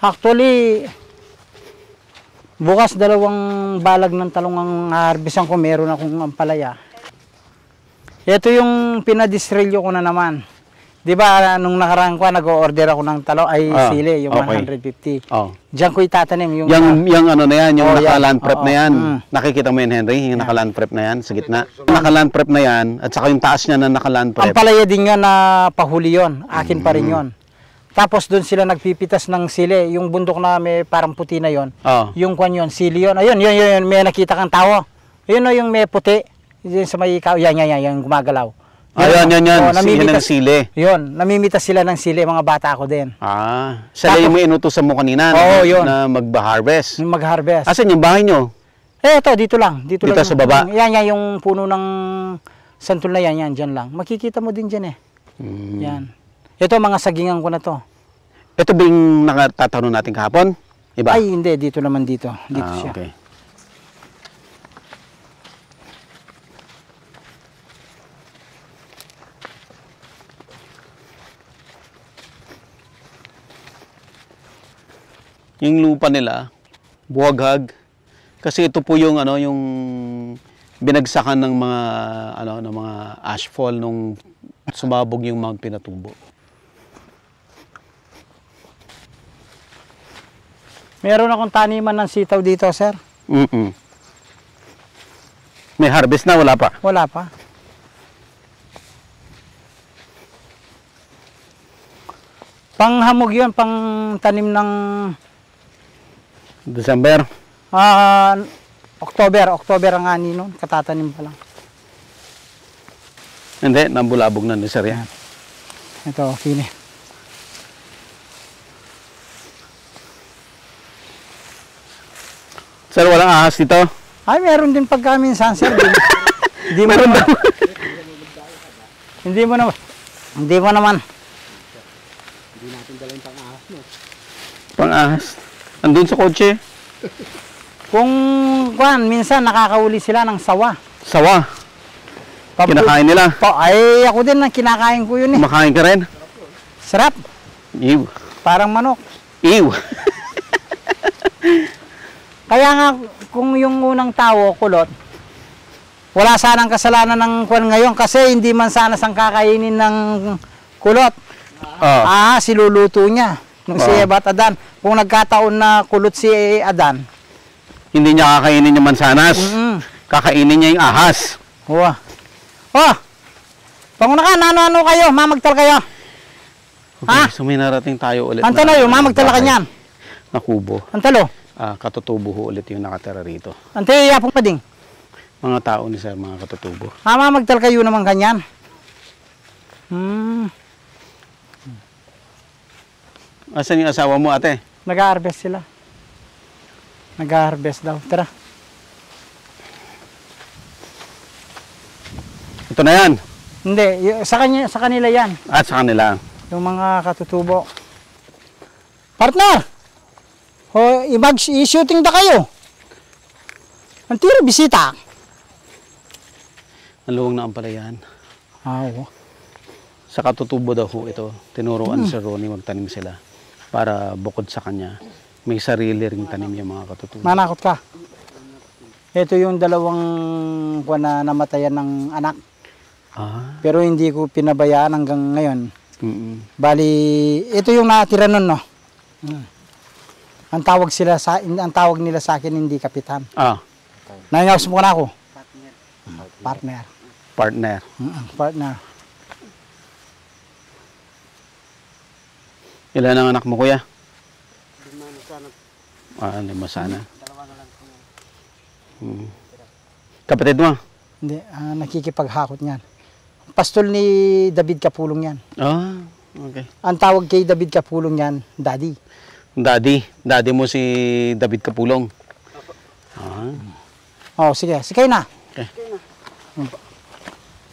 Actually, bukas dalawang balag ng talong ang harbisan ko, meron akong ampalaya. Ito yung pinadistrilyo ko na naman. Di ba, nung nakaraan ko, nag-order ako ng talong, ay Ah, sili, yung okay. 150. Oh. Diyan ko itatanim. Yung, Yung, yung ano na yan, yung Oh, naka-land prep Oo, na yan. mm. Nakikita mo yan, Henry? Yung naka-land prep na yan, sa gitna. Naka-land prep na yan, at saka yung taas niya na naka-land prep. Ang palaya din nga na pahuli yon, akin pa rin yon. Tapos doon sila nagpipitas ng sili. Yung bundok na may parang puti na yon. Oh. Yung kwan yun, sili yun. Ayun, yun, yun, yun. May nakita kang tao. Ayun o, yung may puti. Yung sa may ikaw. Yan, yan, yan, yung gumagalaw. Ayan, yan, yan. Oh, Yan ang namimitas, sili. yun, namimitas sila ng sili, mga bata ako din. Ah, sila yung may inutusan mo kanina Oo, na, yun. na magba-harvest. Yung mag-harvest. Asan yung bahay nyo? Eh, ito, dito lang. Dito, Dito lang. sa baba? Yan, yan, yung puno ng santol na yan, yan, dyan lang. Makikita mo din dyan eh. Hmm. Yan. Ito, mga sagingan ko na to. Ito ba yung nakatatanong natin kahapon? Iba? Ay, hindi, dito naman dito. Dito ah, siya. okay. Yung lupa nila, buwaghag. Kasi ito po yung ano, yung binagsakan ng mga ano, ng mga ashfall nung sumabog yung Mount Pinatubo. Meron akong taniman ng sitaw dito, sir. Mm-mm. May harvest na, wala pa. Wala pa. Panghamog yun, pang tanim ng December. ah, October. October ang ani nun. Katatanim pa lang. Hindi, nambulabog na ni Sir yan. Ito, kini. Sir, walang ahas dito? Ay, meron din pagka minsan, sir. Di, di mo naman. hindi mo naman. Hindi mo naman. Pang ahas. Andun sa kotse. Kung, kwan, minsan nakakauli sila ng sawa. Sawa. Papu- Kinakain nila. Po, ay, ako din, na kinakain ko yun eh. Kumakain ka rin. Sarap. Ew. Parang manok. Ew. Kaya nga, kung yung unang tao, kulot, wala sanang kasalanan ng kwan ngayon kasi hindi man sana sang kakainin ng kulot. Oh. Ah, siluluto niya. Nung si Oo. Eva at Adan. Kung nagkataon na kulot si Adan, Hindi niya kakainin yung mansanas. mm Kakainin niya yung ahas. Wow. Oh! Panguna ka, ano-ano kayo? Mamagtal kayo. Okay, Ha? so may narating tayo ulit. Antalo yun, mamagtala ka niyan. Na kubo. Antalo. Ah, katutubo ho ulit yung nakatira rito. Ante, yapong pa ding. Mga tao ni Sir, mga katutubo. Ah, mamagtal kayo naman kanyan. Hmm, Asan yung asawa mo, ate? nag-harvest sila. Nag-harvest daw. Tara. Ito na yan. Hindi, sa, kanya, sa kanila yan. At sa kanila. Yung mga katutubo. Partner! O, imag i-shooting da kayo. Ang tira, bisita. Naluwag na ang palayan. Ah, oo. Sa katutubo daw ho ito, tinuruan si Ronnie magtanim sila para bukod sa kanya, may sarili ring tanim yung mga katutubo. Manakot ka. Ito yung dalawang kuwan na namatayan ng anak. Ah, Pero hindi ko pinabayaan hanggang ngayon. mm Bali, ito yung natira nun, no? Mm. Ang tawag sila sa ang tawag nila sa akin hindi kapitan. Ah, Nangawas mo na ako. Partner. partner. Mm, Partner. Ilan ang anak mo, kuya? Ah, lima sana. Hmm. Kapatid mo? Hindi, ah, nakikipaghakot niyan. Pastol ni David Kapulong yan. Ah, okay. Ang tawag kay David Kapulong yan, Daddy. Daddy. Daddy mo si David Kapulong. Ah, Oh, sige, sikay na. Okay.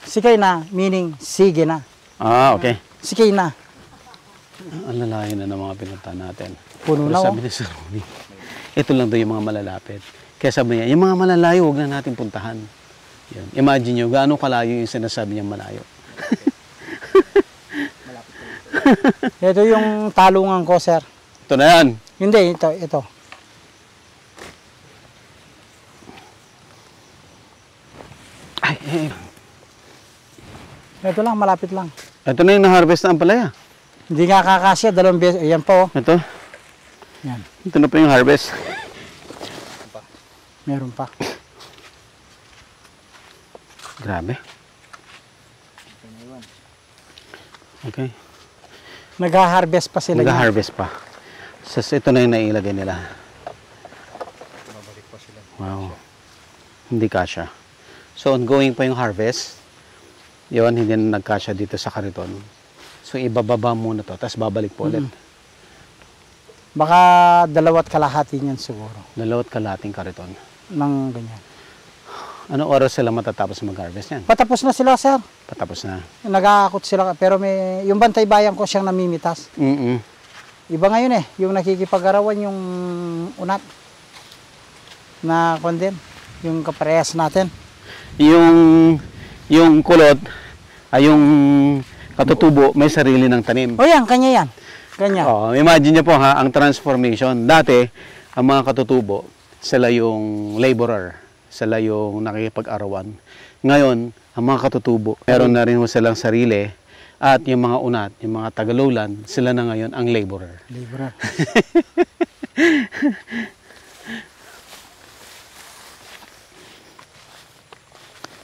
Sikay na, meaning sige na. ah okay. Sikay na. Ang lalayo na ng mga pinunta natin. Puno Pero na, oh. sabi ni Sir Ronnie, ito lang daw yung mga malalapit. Kaya sabi niya, yung mga malalayo, huwag na natin puntahan. Yan. Imagine nyo, gaano kalayo yung sinasabi niyang malayo. Ito yung talungan ko, sir. Ito na yan. Hindi, ito, ito. Ay, eh, Ito lang, malapit lang. ito na yung na-harvest na ang palaya. Hindi nga kakasya, dalawang beses. Ayan po. Ito. Yan, Ito na pa yung harvest. meron pa. Grabe. Okay. Nag-harvest pa sila. Nag-harvest pa. So, ito na yung nailagay nila. Wow. Hindi kasha. So, ongoing pa yung harvest. Yun, hindi na nagkasya dito sa kariton. So, ibababa muna to, tapos babalik po ulit. Baka dalawat kalahati niyan siguro. Dalawat kalating kariton. Ng ganyan. Ano oras sila matatapos mag-harvest yan? Patapos na sila, sir. Patapos na. Nag-aakot sila. Pero may, yung bantay bayan ko siyang namimitas. Mm-mm. Iba ngayon eh. Yung nakikipag-arawan yung unat. Na kondem. Yung kaparehas natin. Yung, yung kulot, ay yung katutubo, may sarili ng tanim. O yan, kanya yan. Ganyan. Oh, imagine niyo po ha, ang transformation. Dati, ang mga katutubo, sila yung laborer. Sila yung nakikipag-arawan. Ngayon, ang mga katutubo, meron na rin ho silang sarili. At yung mga unat, yung mga tagalulan, sila na ngayon ang laborer. Libra.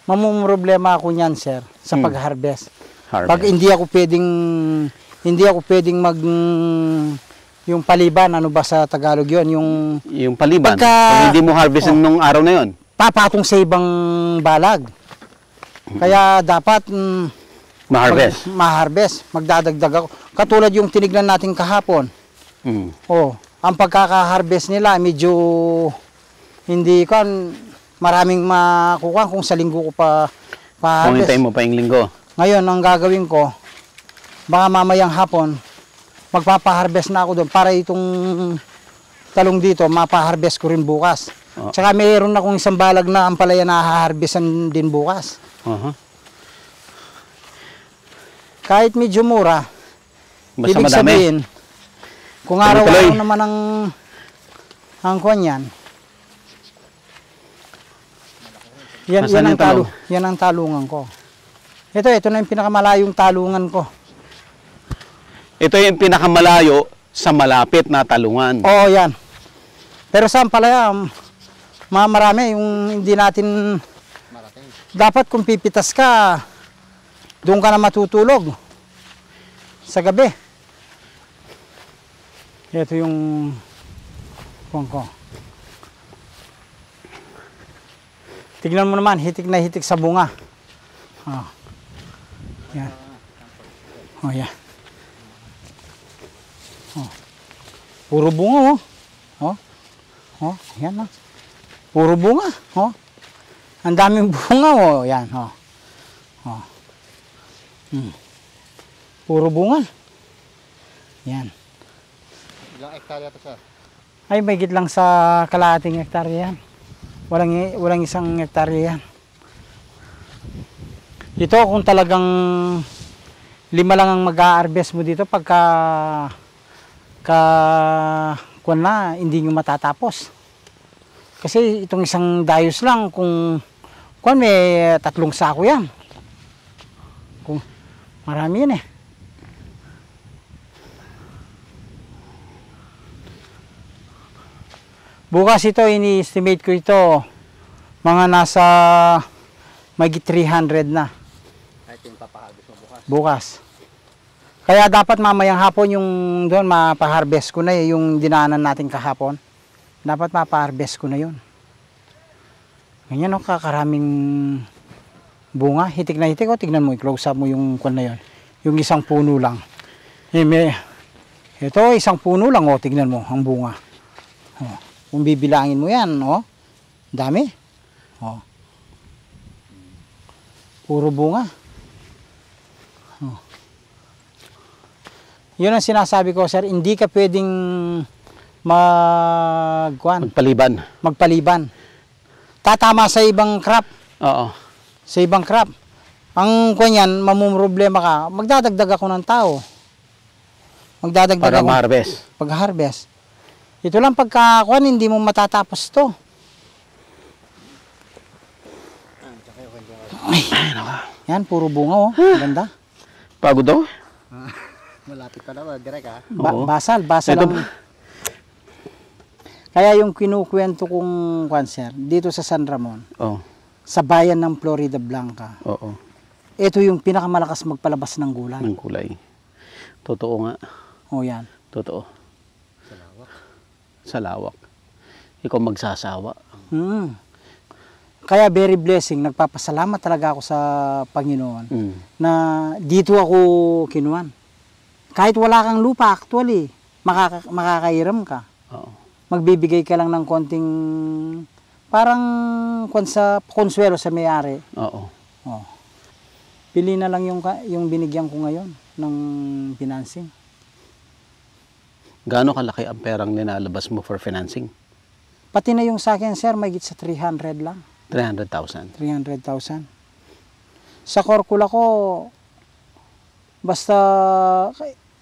Mamumroblema ako niyan, sir, sa Hmm. pag-harvest. Harvest. Pag hindi ako pwedeng hindi ako pwedeng mag yung paliban, ano ba sa Tagalog 'yon, yung yung paliban, Pagka- kung hindi mo harvest Oh. nung araw na yon. papatong sa ibang balag. Kaya dapat mm, ma-harvest. Mag, ma-harvest, magdadagdag ako. Katulad yung tinignan natin kahapon. Mm. Oh, ang pagkaka-harvest nila medyo hindi kan maraming makukuha kung sa linggo ko pa Kung pa-harvest. hintayin mo pa yung linggo. Ngayon, ang gagawin ko, baka mamayang hapon, magpapa-harvest na ako doon para itong talong dito, mapa-harvest ko rin bukas. Oh. Tsaka mayroon akong isang balag na ampalaya na haharvestan din bukas. Aha. Kahit medyo mura, Basta ibig madami. sabihin, kung araw-araw naman ang ang kuwan yan, yan, Nasaan yan, ang yung talong? talo, yan ang talungan ko. Ito, ito na yung pinakamalayong talungan ko. Ito yung pinakamalayo sa malapit na talungan. Oo, yan. Pero sa ampalaya, um, ma- marami yung hindi natin dapat kung pipitas ka, doon ka na matutulog sa gabi. Ito yung kuwan ko. Tignan mo naman, hitik na hitik sa bunga. Oh. Yan. Oh, yan. Oh. Puro bunga, oh. Oh. Oh, yan na. Puro bunga, oh. Ang daming bunga, oh. Yan, oh. Oh. Hmm. Puro bunga. Yan. Ilang hektarya to sir? Ay, may lang sa kalahating hektarya yan. Walang, walang isang hektarya yan. Ito, kung talagang lima lang ang mag-a-harvest mo dito, pagka ka kuwan na, hindi nyo matatapos. Kasi itong isang dayos lang, kung kuwan may tatlong sako yan. Marami yan eh. Bukas ito, ini-estimate ko ito, mga nasa may 300 na. Bukas. Kaya dapat mamayang hapon yung doon mapaharvest ko na eh, yung dinaanan natin kahapon. Dapat mapaharvest ko na yun. Ganyan o, kakaraming bunga. Hitik na hitik o, tignan mo, i-close up mo yung kwan na yun. Yung isang puno lang. Eh, may, ito, isang puno lang o, tignan mo, ang bunga. Oh. Kung bibilangin mo yan, oh. Dami. Oh. Puro bunga. Oh. Yun ang sinasabi ko, sir. Hindi ka pwedeng mag, kuwan, Magpaliban. magpaliban. Tatama sa ibang crop. Oo. Sa ibang crop. Ang kuwan yan, mamumroblema ka, magdadagdag ako ng tao. Magdadagdag Para ako ma-harvest. pag-harvest. Ito lang pagkakuan, hindi mo matatapos to. Ay, yan, puro bunga oh. Ganda. Pagod daw? Malapit pa naman, direk ha. Ba- Oo. basal, basal Ito- ang... Kaya yung kinukwento kong cancer, dito sa San Ramon, Oo. Sa bayan ng Florida Blanca, Oo. ito yung pinakamalakas magpalabas ng gulay. Ng kulay. Totoo nga. O yan. Totoo. Sa lawak. Sa lawak. Ikaw magsasawa. Mm. Kaya very blessing, nagpapasalamat talaga ako sa Panginoon Mm. na dito ako kinuan. Kahit wala kang lupa actually, makaka- makakairam ka. Oo. Magbibigay ka lang ng konting parang kung sa konsuelo sa may-ari. Oo. Oh. Pili na lang yung, yung binigyan ko ngayon ng financing. Gaano kalaki ang perang nilalabas mo for financing? Pati na yung sa akin, sir, may sa 300 lang. 300,000. 300,000. Sa Corcula ko, basta,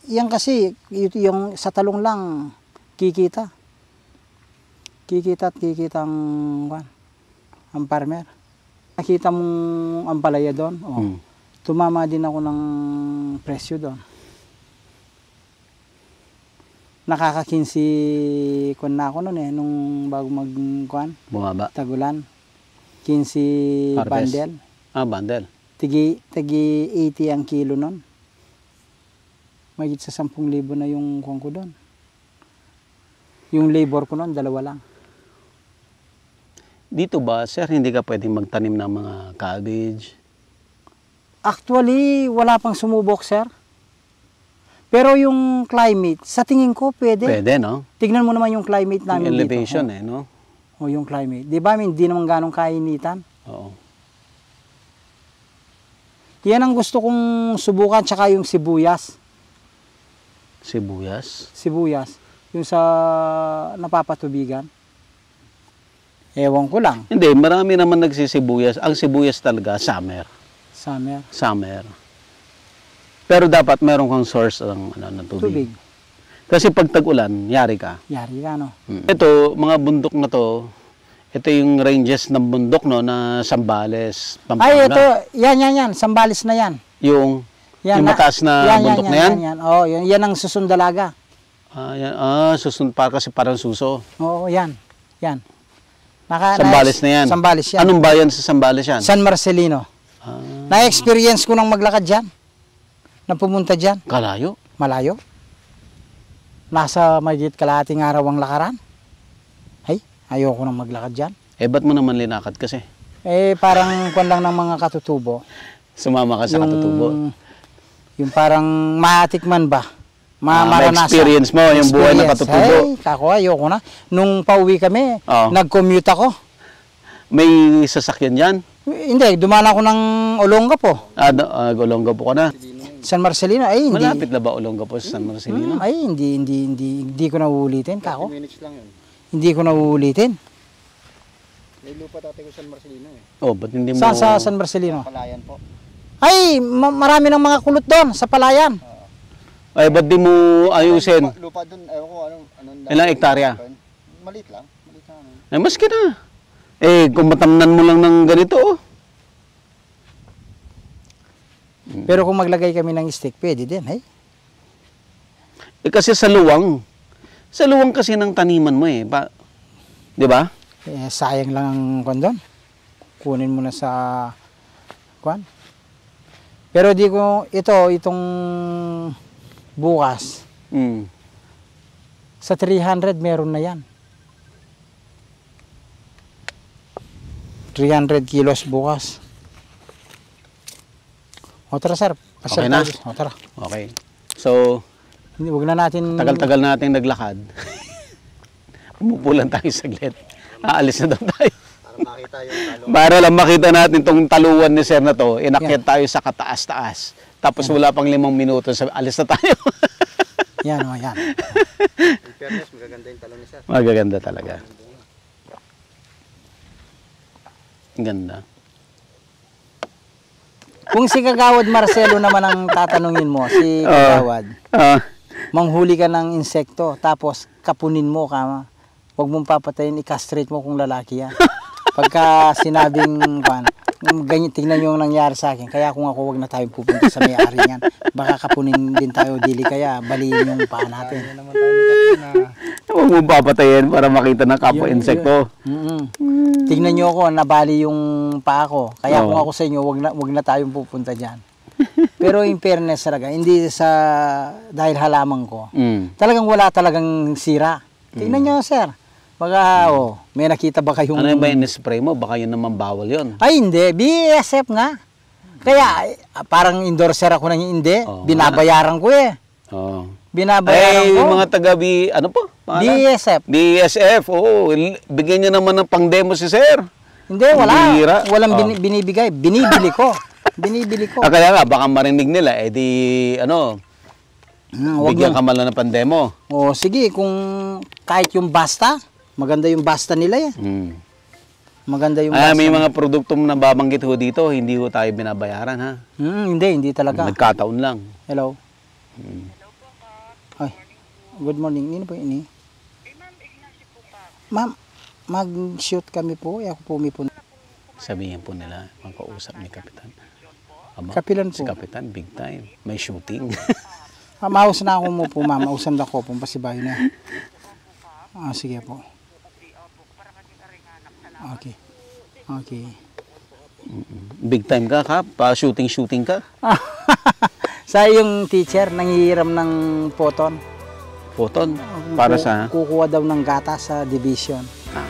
yan kasi, yung sa talong lang, kikita. Kikita at kikita ang, kwan, ang farmer. Nakita mong ang palaya doon, oh, Mm. tumama din ako ng presyo doon. Nakakakinsi kwan na ako noon eh, nung bago mag kwan, Bumaba. tagulan. 15 Harvest. bundle. Ah, bundle. Tigi, tigi 80 ang kilo nun. Magit sa 10,000 na yung kwan ko doon. Yung labor ko noon, dalawa lang. Dito ba, sir, hindi ka pwedeng magtanim ng mga cabbage? Actually, wala pang sumubok, sir. Pero yung climate, sa tingin ko, pwede. Pwede, no? Tignan mo naman yung climate Yung namin elevation, dito. eh, no? O, yung climate. Di ba, hindi naman ganong kainitan. Oo. Yan ang gusto kong subukan, tsaka yung sibuyas. Sibuyas. Sibuyas. Yung sa napapatubigan. Ewan ko lang, Hindi, marami naman nagsisibuyas. Ang sibuyas talaga, summer. summer. Summer. Pero dapat meron kang source ng, ano, ng tubig. Tubig. Kasi pag tag-ulan, yari ka. Yari ka, no? Mm. Ito, mga bundok na to, ito yung ranges ng bundok no na Sambales, Pampanga. Ay, ito, yan, yan, yan. Sambalis na yan. Yung yan yung mataas na bundok na yan. yan. Oo, yan, yan ang susundalaga. Ah, yan. Ah, susun para kasi parang suso. Oo, yan. Yan. Naka, Sambales na yan. Sambales yan. Anong bayan sa Sambales yan? San Marcelino. Ah, Na-experience ko nang maglakad dyan. Na pumunta dyan. kalayo. Malayo. Nasa magit kalahating araw ang lakaran. Ay, ayoko nang maglakad dyan. Eh, ba't mo naman linakad kasi? Eh, parang kwan lang ng mga katutubo. Sumama ka sa katutubo. Yung parang matikman ba? Ma Ah, maranasan. ma-experience mo yung buhay ng Experience. katutubo. Ay, kako, ayoko na. Nung pauwi kami, Oo. nag-commute ako. May sasakyan dyan? Hindi, dumaan ako ng Olongapo. Ah, do- ah, Olongapo ka na. San Marcelino, ay hindi. Malapit na ba Olongapo sa San Marcelino? Hmm, ay, hindi, hindi, hindi, hindi ko na uulitin, kako. minutes lang yun. Hindi ko na uulitin. May lupa tatay ko San Marcelino eh. Oh, ba't hindi mo... Saan sa San Marcelino? Palayan po. Ay, ma- marami ng mga kulot doon sa palayan. Ay, ba't di mo ayusin? Lupa, lupa dun, ayaw ko anong... anong Ilang hektarya? Malit lang. Malit lang. Ay, maski na. Eh, kung matamnan mo lang ng ganito, oh. Pero kung maglagay kami ng stick, pwede din, hey. Eh, kasi sa luwang. Sa luwang kasi ng taniman mo eh. Ba, di ba? Eh, sayang lang ang kwan doon. Kunin mo na sa kwan. Pero di ko, ito, itong bukas, Mm. sa 300 meron na yan. 300 kilos bukas. O tara sir, pasyal Okay na? tayo. O tara. Okay. So, Hindi, wag na natin... tagal-tagal nating naglakad. Umupulan tayo saglit. Aalis na daw tayo. Para makita yung talo. Para lang makita natin tong taluan ni Sir na to, inakyat tayo sa kataas-taas. Tapos wala pang limang minuto, sabi, alis na tayo. Yan o, yan. In fairness, magaganda yung talo ni sir. Magaganda talaga. Ang ganda. Kung si Kagawad Marcelo naman ang tatanungin mo, si Kagawad, Ah, manghuli ka ng insekto, tapos kapunin mo, kama. Huwag mong papatayin, i-castrate mo kung lalaki yan. Pagka sinabing, kan, ganyan, tingnan nyo yung nangyari sa akin. Kaya kung ako, wag na tayo pupunta sa may-ari niyan. Baka kapunin din tayo, dili kaya, baliin yung paa natin. naman tayo huwag mo papatayin para makita ng kapwa Yun, insekto. Mm-mm. Tingnan nyo ako, nabali yung paa ko. Kaya kung Oo. ako sa inyo, wag na, wag na tayong pupunta dyan. Pero in fairness talaga, hindi sa dahil halaman ko. Mm. Talagang wala talagang sira. Tingnan nyo, sir. Baka, oh, may nakita ba kayong... Ano yung ba yung spray mo? Baka yun naman bawal yun. Ay, hindi. BASF nga. Kaya, eh, parang endorser ako ng hindi. Oo. Binabayaran ko eh. Oo. Binabayaran Ay, ko. yung mga taga B, ano po? Pangalan? BASF. BSF, oo. Il- Bigyan niyo naman ng pang-demo si sir. Hindi, wala. Bihira. Walang Oh. bini- binibigay. Binibili ko. Binibili ko. Ah, kaya nga, baka marinig nila, eh di, ano, Hmm, bigyan yung- ka man lang ng pandemo. O sige, kung kahit yung basta, maganda yung basta nila eh. Mm. Maganda yung Ah, basta. may mga produkto na babanggit ho dito, hindi ho tayo binabayaran, ha? Hmm, hindi, hindi talaga. Nagkataon lang. Hello. Ay, good morning. Nino po ini? Ma'am, mag-shoot kami po. Ako po may po. Sabihin po nila, makausap ni Kapitan. Aba, Kapilan si po. Kapitan, big time. May shooting. Ah, maus na ako mo po, ma'am. Mausan na ko po. Pasibayo na. Ah, sige po. Okay. Okay. big time ka, Kap. Pa-shooting-shooting ka. sa yung teacher, nangihiram ng photon. Photon. Para Ku- sa, Kukuha daw ng gata sa division. ah,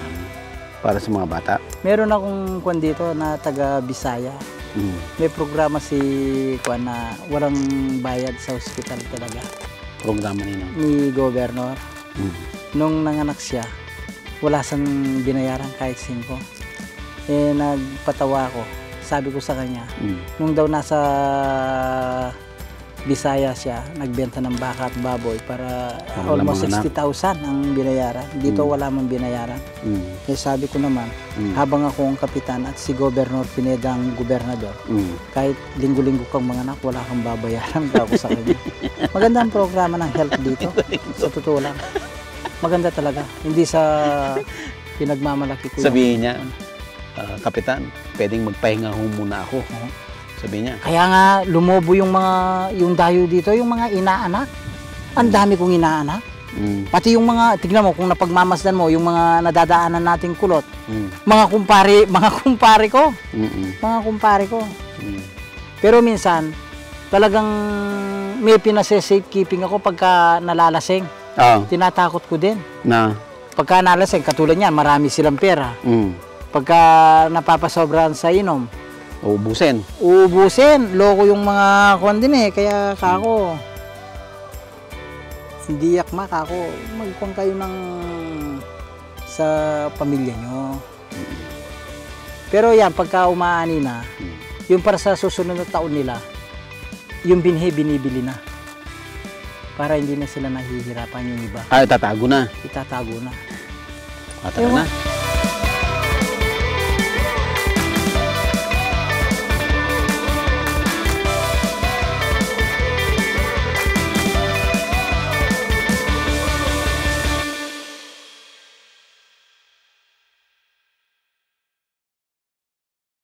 para sa mga bata. Meron akong kwan dito na taga Bisaya. Mm. May programa si kwan na walang bayad sa ospital talaga Programa nino. ni governor. Mm. Nung nanganak siya, wala sang binayaran kahit singko. Eh nagpatawa ako. Sabi ko sa kanya, Mm. nung daw nasa Bisaya siya, nagbenta ng baka at baboy para Ah, wala almost mga 60,000 ang binayaran. Dito wala mang binayaran. Mm. Eh sabi ko naman, Mm. habang ako ang kapitan at si Governor Pineda ang gobernador, Mm. kahit linggo-linggo kang mga anak, wala kang babayaran ako sa kanya. Maganda ang programa ng health dito. sa totoo lang. Maganda talaga. Hindi sa pinagmamalaki ko. Sabihin niya, ah, Kapitan, pwedeng magpahinga ho muna ako. Oo. Sabihin niya, Kaya nga lumobo yung mga yung dayo dito, yung mga inaanak. Ang dami kong inaanak. mm. Pati yung mga, tignan mo kung napagmamasdan mo, yung mga nadadaanan nating kulot. Mm. Mga kumpare, mga kumpare ko. Mm. Mga kumpare ko. Mm. Pero minsan, talagang may pinase-safekeeping ako pagka nalalasing. Ah, Tinatakot ko din. na, Pagka nalasing, katulad niyan, marami silang pera. mm. Pagka napapasobrahan sa inom, Uubusin. uubusin. Loko yung mga kwan din eh. Kaya kako, hindi yakma kako, magkuhan kayo ng sa pamilya nyo. Pero yan, pagka umaani na, yung para sa susunod na taon nila, yung binhi, binibili na. Para hindi na sila nahihirapan yung iba. Ah, tatago na. Itatago na. Ah, tara Ewan. na.